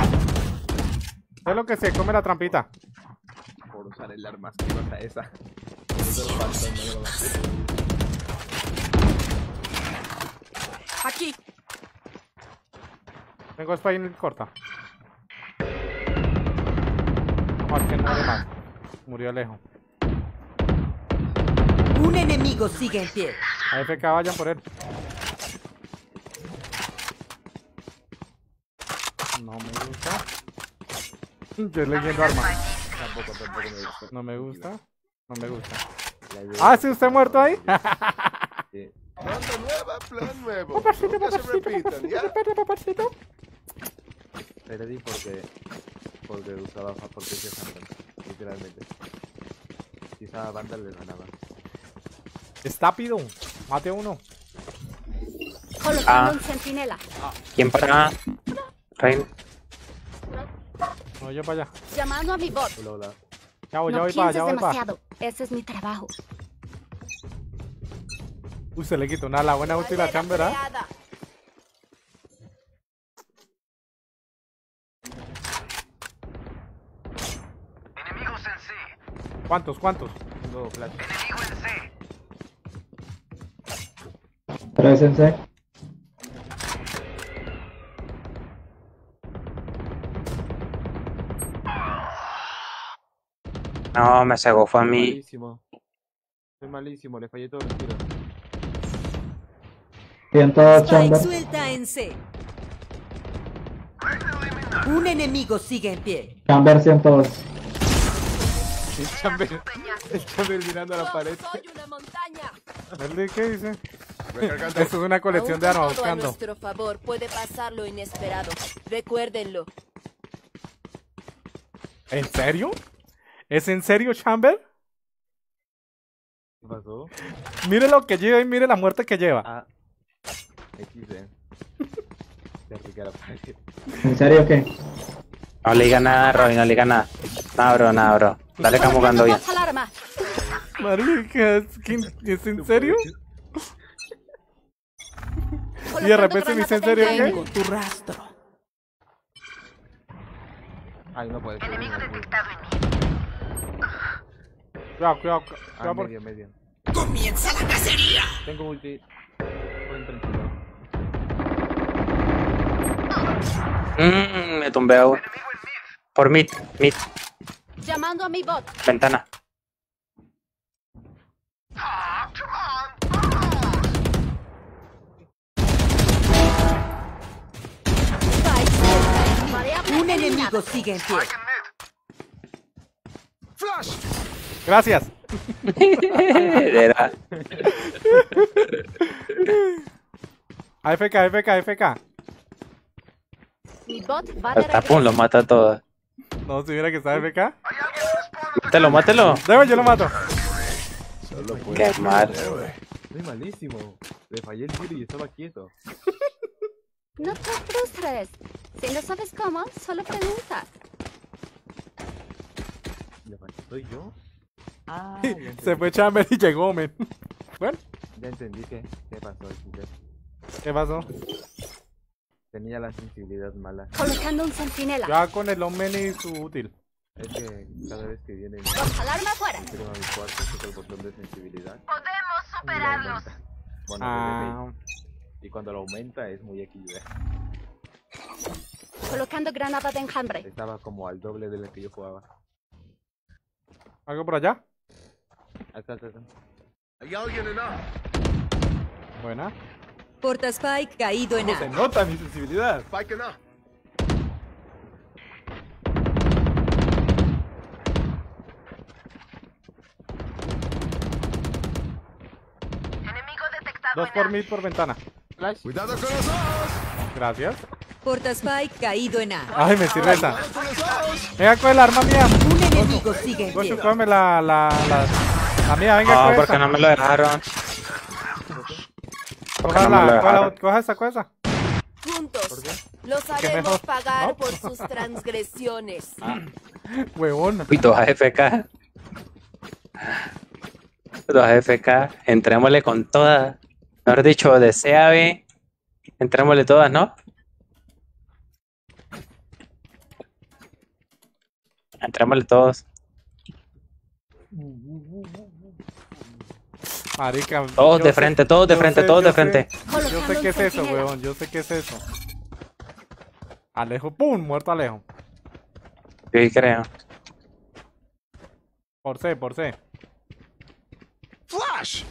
Es lo que se come la trampita. por usar el arma asquerosa esa. Eso lo falta, no lo va a. Tengo corta. Que muere más. Murió lejos. Un enemigo sigue en pie. AFK vayan por él. No me gusta. Yo leyendo arma. Tampoco, tampoco me gusta. No me gusta. No me gusta. Ah, ¿sí usted muerto ahí? Sí. Ronda nueva, plan nuevo. Nunca se repitan, ¿ya? Perdí porque... Porque usaba porque se Vandal. Literalmente. Si usaba Vandal le ganaba. Estápido. Mate uno. Colocando Ah. un centinela. ¿Quién para? Rein. No, yo para allá. Llamando a mi bot. Hola, hola. Ya voy, ya No voy para, pienses ya voy para. demasiado. Ese es mi trabajo. Uy, se le quitó una la buena útil a Chamber, ¿ah? Creada. Enemigos en C. ¿Cuántos, cuántos? Tengo flash. Enemigo en C. Tres en C. No, me cegó, fue a mí. malísimo. Soy malísimo, le fallé todos los tiros. 102 Spike chamber. suelta en C. Un enemigo sigue en pie. Chamber 102. El chamber, el chamber mirando a la pared. Soy una montaña. ¿El de qué dice? Esto es una colección de armas todo a buscando. nuestro favor puede pasar lo inesperado. Recuérdenlo. ¿En serio? ¿Es en serio, Chamber? ¿Qué pasó? Mire lo que lleva y mire la muerte que lleva. Ah. XD. Pared. ¿En serio qué? No le diga nada, Robin, no le diga nada. Nada, bro, nada, bro. Dale camuflando bien. Marica, ¿es, que- ¿es en serio? Y de repente me dice en serio qué? Tu rastro. Ay, no puede ser. Enemigo no, no. detectado en mí. Cuidado, cuidado, Ah, cuidado medio. ¡Comienza la cacería! Tengo ulti. Mmm, me tumbé a uno. Por mid, mid, Llamando a mi bot. ventana. Un enemigo sigue en pie. Gracias. Era. AFK, AFK, AFK. Mi bot va regreso. los mata a todos. No, si hubiera que está AFK. Mátelo, mátelo. Debe, yo lo mato. Solo Qué mal. Soy malísimo. Le fallé el tiro y estaba quieto. No te frustres. Si no sabes cómo, solo pregunta. Le fallé. ¿Soy yo? Ah, Se fue Chamber y llegó, men. Bueno, Ya entendí que. ¿Qué pasó? ¿qué pasó? Tenía la sensibilidad mala. Colocando un centinela. Ya con el Omen y su útil. Es que cada vez que viene alarma afuera. entro a mi cuarto, toco el botón de sensibilidad. Podemos superarlos. Bueno, Ah. y cuando lo aumenta es muy XD. Colocando granada de enjambre. Estaba como al doble de lo que yo jugaba. ¿Algo por allá? Acá, acá, acá. Hay alguien en A. Buena. Porta Spike caído en ¿Cómo se A. nota mi sensibilidad? Spike en A. Dos por A. mid por ventana. Cuidado con los ojos. Gracias. Porta Spike caído en A. Ay, me sirve esa. Con. Venga, coge el arma mía. Un enemigo sigue en pie. cógeme la, la, la, la mía, venga, No, coge porque esa. no me lo dejaron. Coja la, coja esa, coja esa. Juntos. Los ¿Qué haremos mejor? pagar ¿No? por sus transgresiones. Huevón. Uy, dos AFK. Dos AFK. Entrémosle con todas. Mejor dicho, de CAB. Entrémosle todas, ¿no? Entrémosle todos. Marica. Todos de sé- frente, todos de frente, sé- todos de sé- frente. Yo sé qué es eso, huevón. Yo sé qué es eso. Alejo, pum, muerto Alejo. Yo sí creo. Por C, por C. Flash.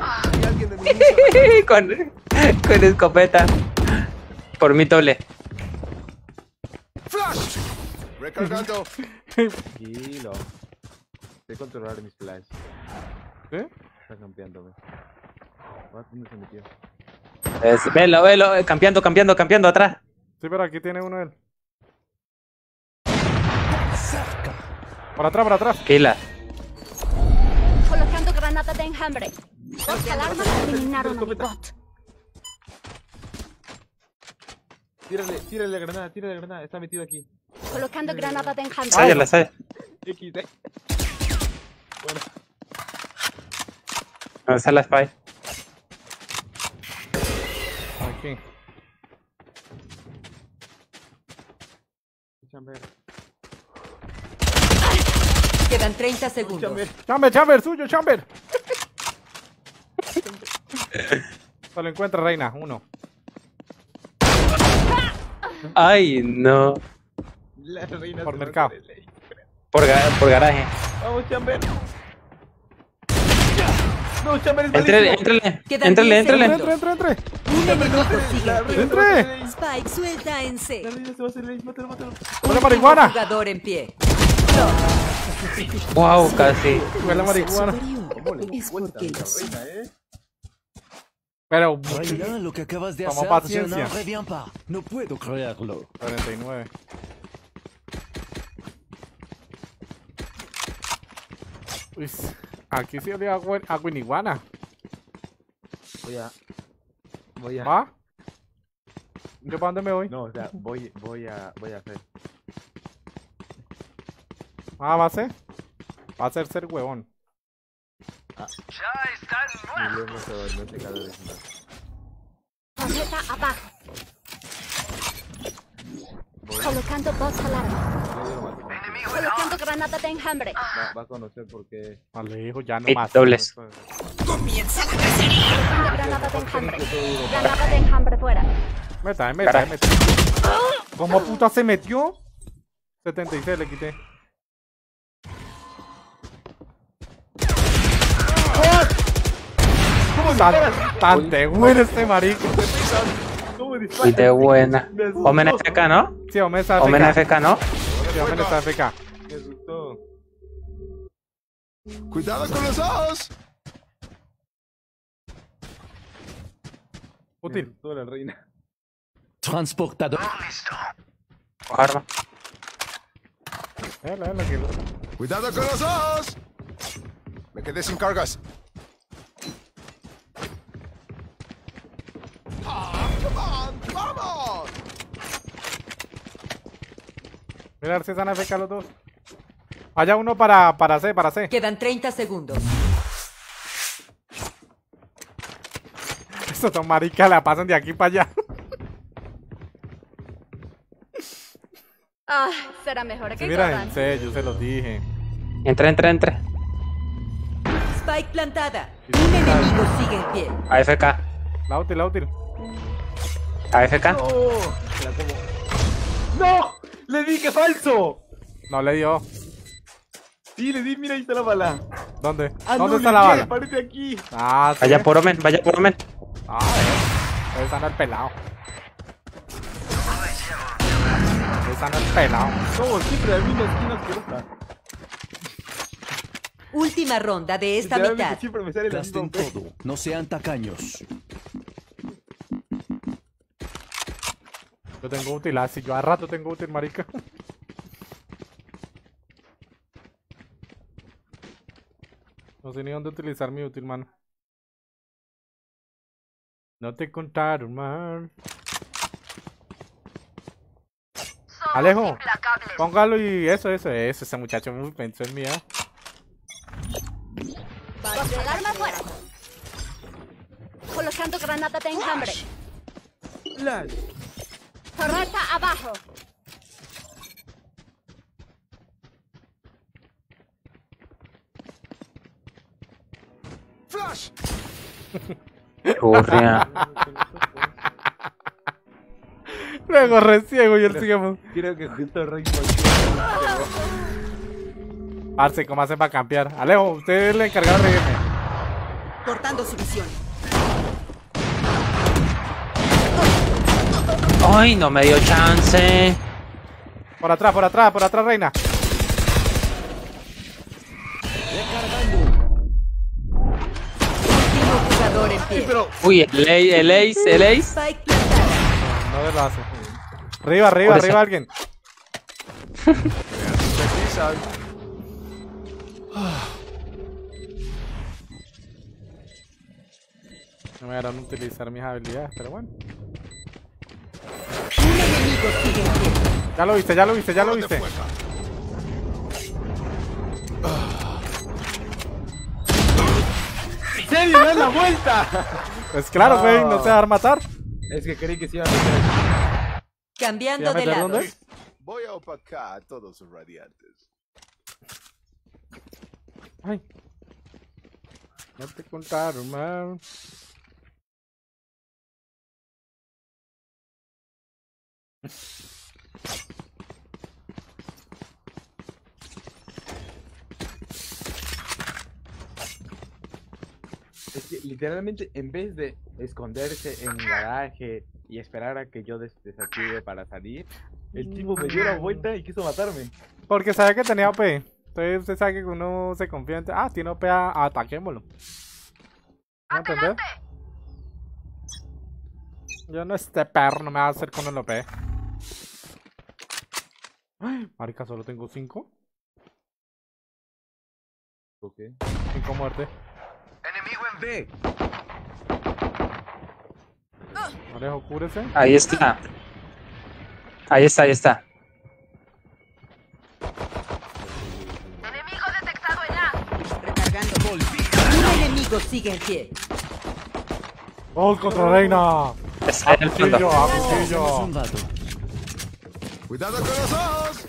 Hay alguien en mi con, con escopeta. Por mi doble. Flash. Recargando. Tranquilo. Sé controlar mis flash. ¿Sí? Está campeándome. ¿Dónde se metió? Es- velo, velo, eh, campeando, campeando, campeando atrás. Sí, pero aquí tiene uno de él. Por atrás, por atrás. Kila. Colocando granada de enjambre. Dos alarmas eliminaron a mi bot. Tírale, tírale la granada, tírale la granada. Está metido aquí. Colocando granada de enjambre. Sáyala, sáyala. Bueno. ¿Dónde está la spy? Aquí. Chamber. Quedan 30 segundos. Chamber, chamber, suyo, chamber. Se lo encuentra, reina. Uno. Ay, no. La reina Por mercado. Por, ga- por garaje. Vamos, Chamber. No, Chamber es. Quedan Éntrale, 10 éntrale. Entre, entre, entre. Entre. Spike suelta en C. La reina se va a hacer el mátalo, mátalo. Huele a marihuana. Jugador en pie. Wow, casi. Marihuana. Es porque ¿eh? Pero. Reina, lo que acabas de Toma hacer, paciencia. pas. No puedo creerlo. 49. Uy, aquí sí había agua, agua en iguana. Voy a. Voy a. ¿Va? ¿Yo para dónde me voy? No, o sea, voy, voy a. Voy a hacer. Ah, va a ser. Va a ser ser huevón. Ya están se a abajo. Colocando dos alarmas. Yo lo mato. Colocando granada de enjambre. Va, va a conocer por qué. Alejo, ya no Pit más. dobles. Colocando granada de enjambre. Granada de enjambre fuera. Meta, meta, Carajo. meta. ¿Cómo puta se metió? 76 le quité. Tan, tan de bueno este marico. Y de buena. Omen FK, ¿no? Sí, Omen está Omen AFK. FK, ¿no? Sí, Omen está AFK. Me asustó. Cuidado con los ojos. Útil. asustó la reina. Transportador. Arma. La que- Cuidado con los ojos. Me quedé sin cargas. Ah, come on, vamos. Mira, a ver si están AFK los dos. Vaya uno para, para C, para C. Quedan 30 segundos. Estos marica la pasan de aquí para allá. Ah, será mejor que Sí, mira, en serio, yo se los dije. Entra, entra, entra. Spike plantada. Un enemigo sigue en pie. AFK. La útil, la útil. AFK. ¡No! ¡Le di que falso! No le dio. Sí, le di, mira, ahí está la bala. ¿Dónde? Ah, ¿Dónde no, está la bala? Aparece aquí. Ah, sí. Vaya por Omen, vaya por Omen. Ah, eh. Están el pelado. Están el pelado. No, siempre a mí la esquina asquerosa. Última ronda de esta mitad. siempre me sale Gasten todo. No sean tacaños. Yo tengo útil, así yo a rato tengo útil, marica. No sé ni dónde utilizar mi útil, mano. No te contaron, man. Alejo, póngalo y eso, eso, eso. Ese muchacho me pensó en mí, ¿eh? Despegarme afuera. Colocando granada de enjambre. Torreta abajo. ¡Flash! Churria. Luego reciego y él sigue. Creo que justo Rey Parce, ¿cómo hacen para campear? Alejo, usted es el encargado de reírme. Cortando su visión. Ay, no me dio chance. Por atrás, por atrás, por atrás, reina. Uy, el ace, el ace, el ace. No me lo hace. Arriba, arriba, Por arriba alguien. No me harán utilizar mis habilidades, pero bueno. Ya lo viste, ya lo viste, ya lo viste. ¿En serio? ¡Me das la vuelta! Pues claro, güey, no se va a dar matar. Es que creí que se iba a meter. Cambiando ¿Se va a de lado. dónde? Voy a opacar a todos sus radiantes. Ay. No te contaron, man. Es que literalmente en vez de esconderse en el garaje y esperar a que yo des desactive para salir, el tipo me dio la vuelta y quiso matarme. Porque sabe que tenía OP. Entonces usted sabe que uno se confía en... Ah, tiene OP, a- ataquémoslo. ¿Me entender? Yo no este perro, no me va a hacer con el OP. Marica, solo tengo 5. Ok. 5 muertes. Enemigo en B. Alejo, cúrese. Ahí está. Ahí está, ahí está. Enemigo detectado en A. Recargando. Un enemigo sigue en pie. ¡Oh, contra Reina! Está en el Cuchillo, fondo. ¡Cuidado con los ojos!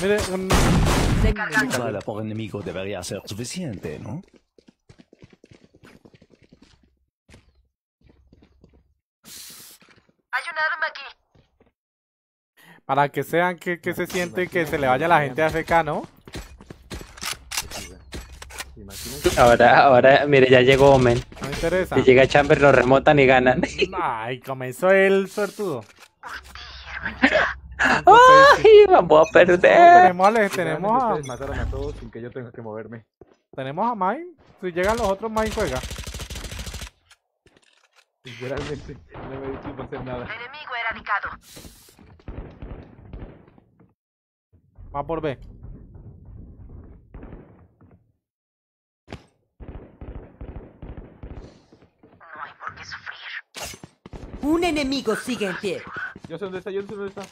Mire, un... Bala por enemigo debería ser suficiente, ¿no? Hay un arma aquí. Para que sean que, que se siente que se le vaya la gente a FK, ¿no? Ahora, ahora, mire, ya llegó Omen. No me interesa. Si llega Chamber, lo remontan y ganan. Ay, comenzó el suertudo. ¡Ay! Vamos a perder. Tenemos a, le- tenemos a, mataron a todos sin que yo tenga que moverme. tenemos a Mine. Si llegan los otros, Mine juega. Literalmente no me a hacer nada. Enemigo erradicado. Va por B. No hay por qué sufrir. Un enemigo sigue en pie. Yo sé dónde está, yo sé dónde está.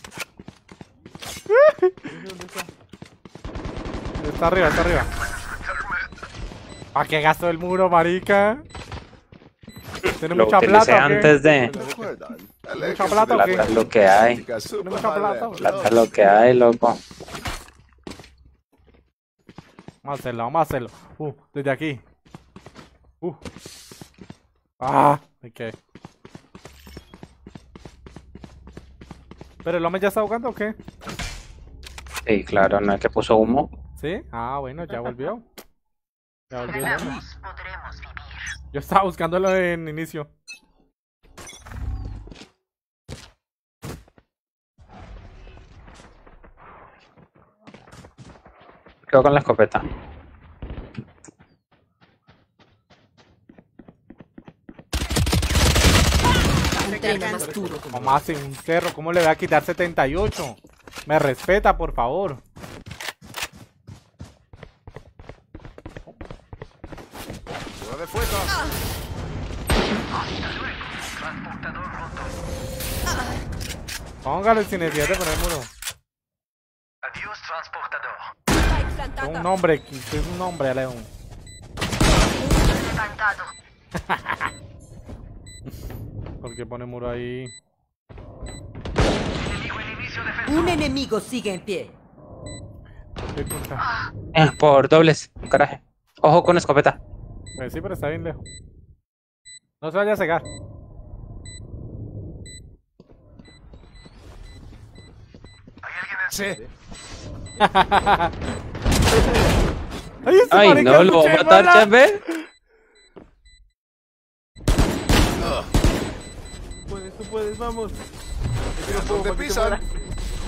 Está. Arriba, está arriba. ¿Para qué gastó el muro, marica? ¿Tiene Lo mucha plata antes de... ¿Mucha plata Plata es lo que hay. ¿Tiene mucha? Plata es lo que hay, loco. Vamos a hacerlo, vamos a hacerlo. Uh, desde aquí. Uh. Ah, ok. ¿Pero el hombre ya está jugando o qué? Sí, claro, no es que puso humo. ¿Sí? Ah, bueno, ya volvió. Ya volvió. podremos vivir. Yo estaba buscándolo en inicio. Quedo con la escopeta. Más duro. ¿Cómo hace un cerro? ¿Cómo le voy a quitar 78? Me respeta, por favor. De fuego. Póngalo sin necesidad de poner muro. Adiós, transportador. Un nombre, es un nombre, León. Levantado. ¿Por qué pone muro ahí? Un enemigo sigue en pie. Eh, por dobles, caraje. Ojo con escopeta. Pues sí, pero está bien lejos. No se vaya a cegar. ¿Hay alguien en C? ¡Ay, ese Ay, no, lo va a matar, mala! Puedes, tú puedes, vamos. ¿Dónde pisan?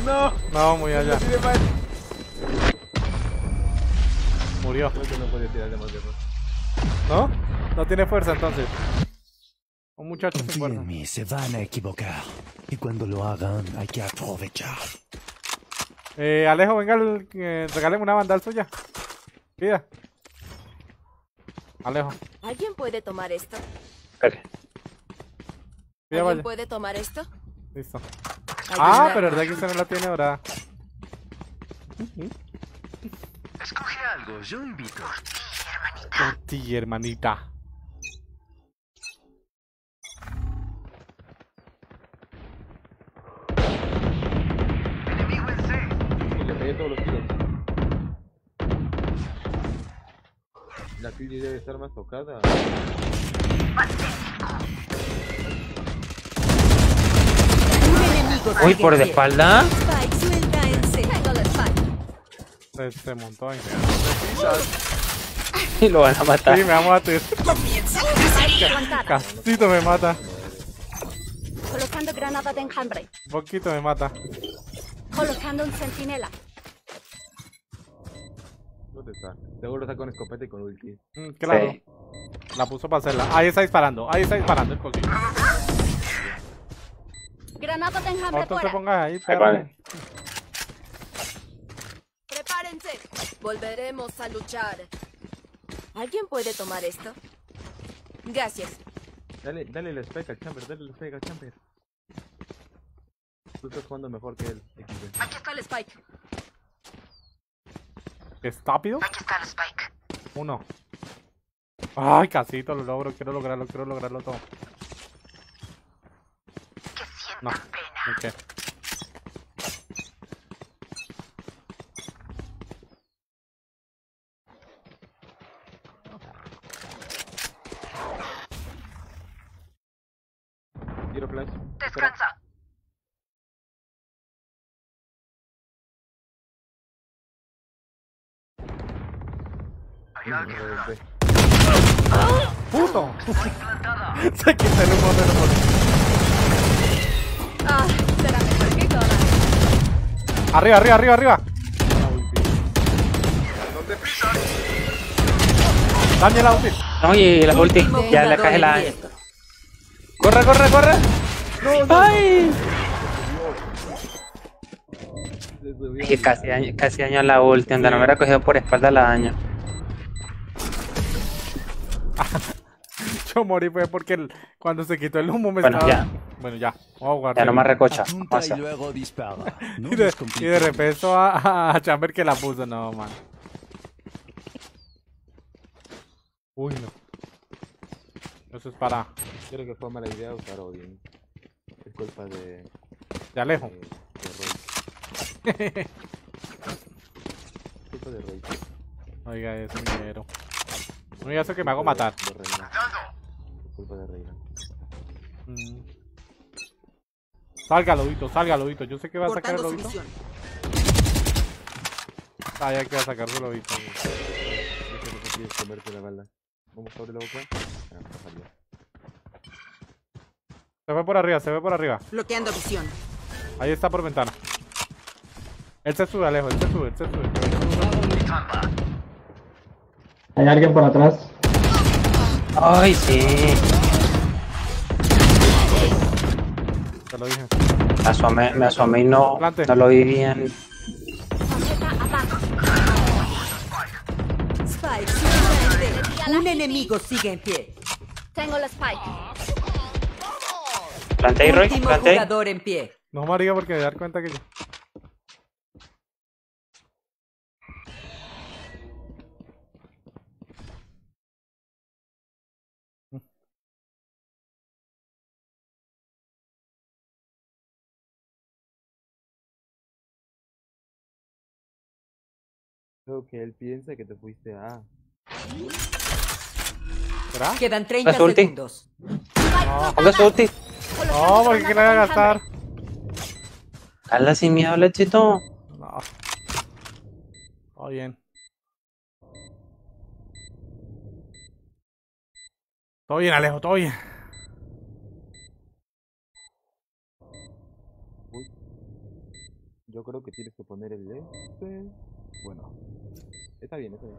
No. No, muy allá. De. Murió. Creo que no puede tirar de más lejos. ¿No? No tiene fuerza entonces. Un muchacho sin fuerza. en mí, se van a equivocar. Y cuando lo hagan, hay que aprovechar. Eh, Alejo, venga, eh, regáleme una bandal suya. Pida. Alejo, ¿Alguien puede tomar esto? Espere. pida ¿Alguien vaya. puede tomar esto? Listo. ¿Alguien Ah, pero verdad que usted no la tiene ahora. Escoge algo, yo invito. Tortilla, hermanita. Enemigo en C. Y le pegué todos los tiros. La Pili debe estar más tocada. Uy, por en de espalda. En. Se, se montó ahí. Y lo van a matar. Sí, me vamos a matar. Casito me mata. Colocando granada de enjambre. Poquito me mata. Colocando un centinela. ¿Dónde está? Seguro está con escopeta y con ulti. Mm, claro. Sí. La puso para hacerla. Ahí está disparando. Ahí está disparando el coquillo. Granada de enjambre Otro te fuera. pongas ahí, vale. Prepárense. Volveremos a luchar. ¿Alguien puede tomar esto? Gracias. Dale, dale la spike al chamber, dale la spike al chamber. Tú estás jugando mejor que él. Aquí está el Spike. ¿Estápido? Aquí está el Spike. Uno. Ay, casito, lo logro. Quiero lograrlo, quiero lograrlo todo. No. Ok. Tiro flash. Descansa. Hay alguien. ¡Puto! Se quita el humo del humo. Ah, será mejor que Conan. Arriba, arriba, arriba, arriba. ¿Dónde pisan? Dame la ulti. No, y la ulti. Ya le cae la. ¡Corre, corre, corre! ¡Ay! Que casi daño, casi daño la ulti, donde no me hubiera cogido por espalda la daño. Yo morí fue porque el- cuando se quitó el humo me Bueno, estaba... ya. Bueno, ya. Vamos a jugar. Ya no más recocha. Pasa. y luego dispara. No Y de, y de repente a, a Chamber que la puso. No, man. Uy, no. Eso es para. Creo que fue mala idea usar Odin. Es culpa de. De Alejo. De, de Roy. culpa de Roy. Oiga, es un dinero. No digas eso que me hago matar. Culpa de Reina. Mm. Salga, lobito, salga, lobito. Yo sé que va a sacar el lobito. sumisión. Ah, ya que va a sacar su lobito. Yo sé que quieres comerte la bala. Vamos a abrir la boca. Ah, no. Se ve por arriba, se ve por arriba. Bloqueando visión. Ahí está por ventana. Él se sube, Alejo, él se sube, él se sube. Hay alguien por atrás. Ay, sí. Te lo dije. Me asomé, me asomé y no, Plante. no lo vi bien. Spike, suficiente. Un enemigo sigue en pie. Tengo la spike. Planté ahí, Roy, Último planté ahí. jugador en pie. No, María, porque me dar cuenta que yo. Creo que él piensa que te fuiste a. ¿Será? Quedan 30 Las ulti. segundos. Ponga su ulti. No, porque que le voy a gastar. Hazla sin miedo, lechito. No. Todo bien. Todo bien, Alejo, todo bien. Yo creo que tienes que poner el este. Bueno. Está bien, está bien.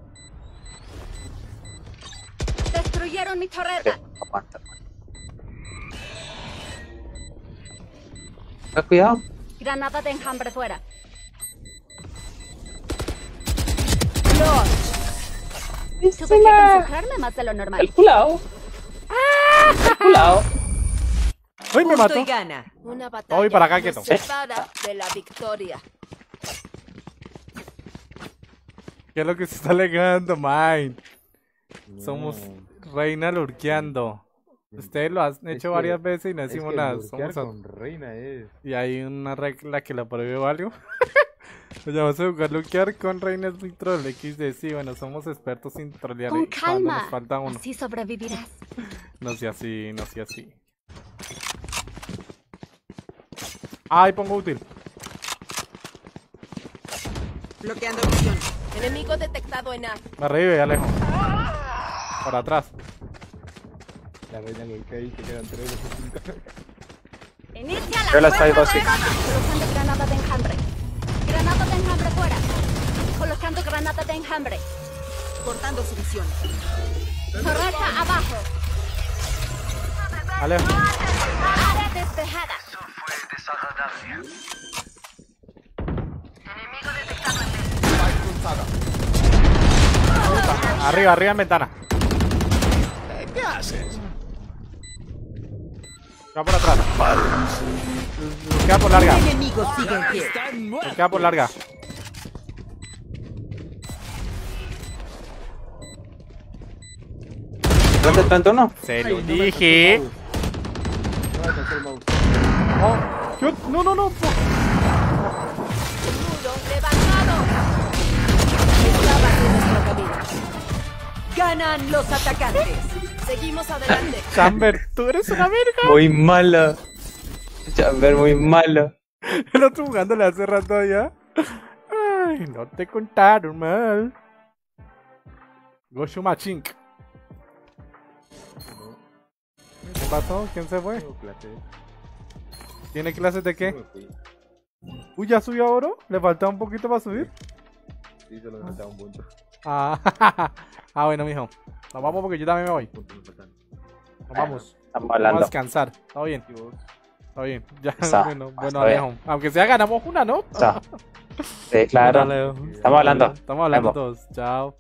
Destruyeron mi torreta. Aguanta. Tenga cuidado. Granada de enjambre fuera. Tuve que concentrarme más de lo normal. Calculado. Calculado. ¡Uy, me mató! y gana. Una batalla Voy para acá, quieto. de la victoria. ¿Qué es lo que se está alegando, Mine? Somos reina lurqueando. Ustedes lo han hecho que- varias veces y no es decimos que nada. Somos con reina es. Y hay una regla que la prohíbe o algo. Pues ya vamos a jugar luquear con reinas sin troll XD. Sí, bueno, somos expertos sin trolear. Con cuando calma. Nos falta uno. Así sobrevivirás. No sea así, no sea así. Ay, pongo útil. Bloqueando visión. Enemigo detectado en A. Me revive, Alejo. Por atrás. La reina y te quedan tres de sus cinco. Inicia la Yo traigo así. Colocando granada de enjambre. Granada de enjambre fuera. Colocando granada de enjambre. Cortando su visión. Torreta abajo. Alejo. Área despejada. Fue desagradable. Arriba, arriba en ventana. ¿Qué haces? Va por atrás. Queda por larga. Queda por larga. ¿Dónde plantó uno? Se lo dije. No. Oh, yo- no, no, Ganan los atacantes. Seguimos adelante. Chamber, tú eres una verga. Muy malo. Chamber, muy malo. El otro jugándole hace rato ya. Ay, no te contaron mal. Goshu Machink. ¿Qué pasó? ¿Quién se fue? ¿Tiene clases de qué? Uy, ¿ya subió oro? ¿Le falta un poquito para subir? Sí, solo me faltaba un punto. Ah, ah, bueno, mijo. Nos vamos porque yo también me voy. Nos vamos. Estamos Vamos a descansar. Todo bien. Está bien. Ya, Está, bueno, está bueno, bien. Alejo. Aunque sea ganamos una, ¿no? Está. Sí, claro. Estamos hablando. Estamos hablando Vemos. todos. Chao.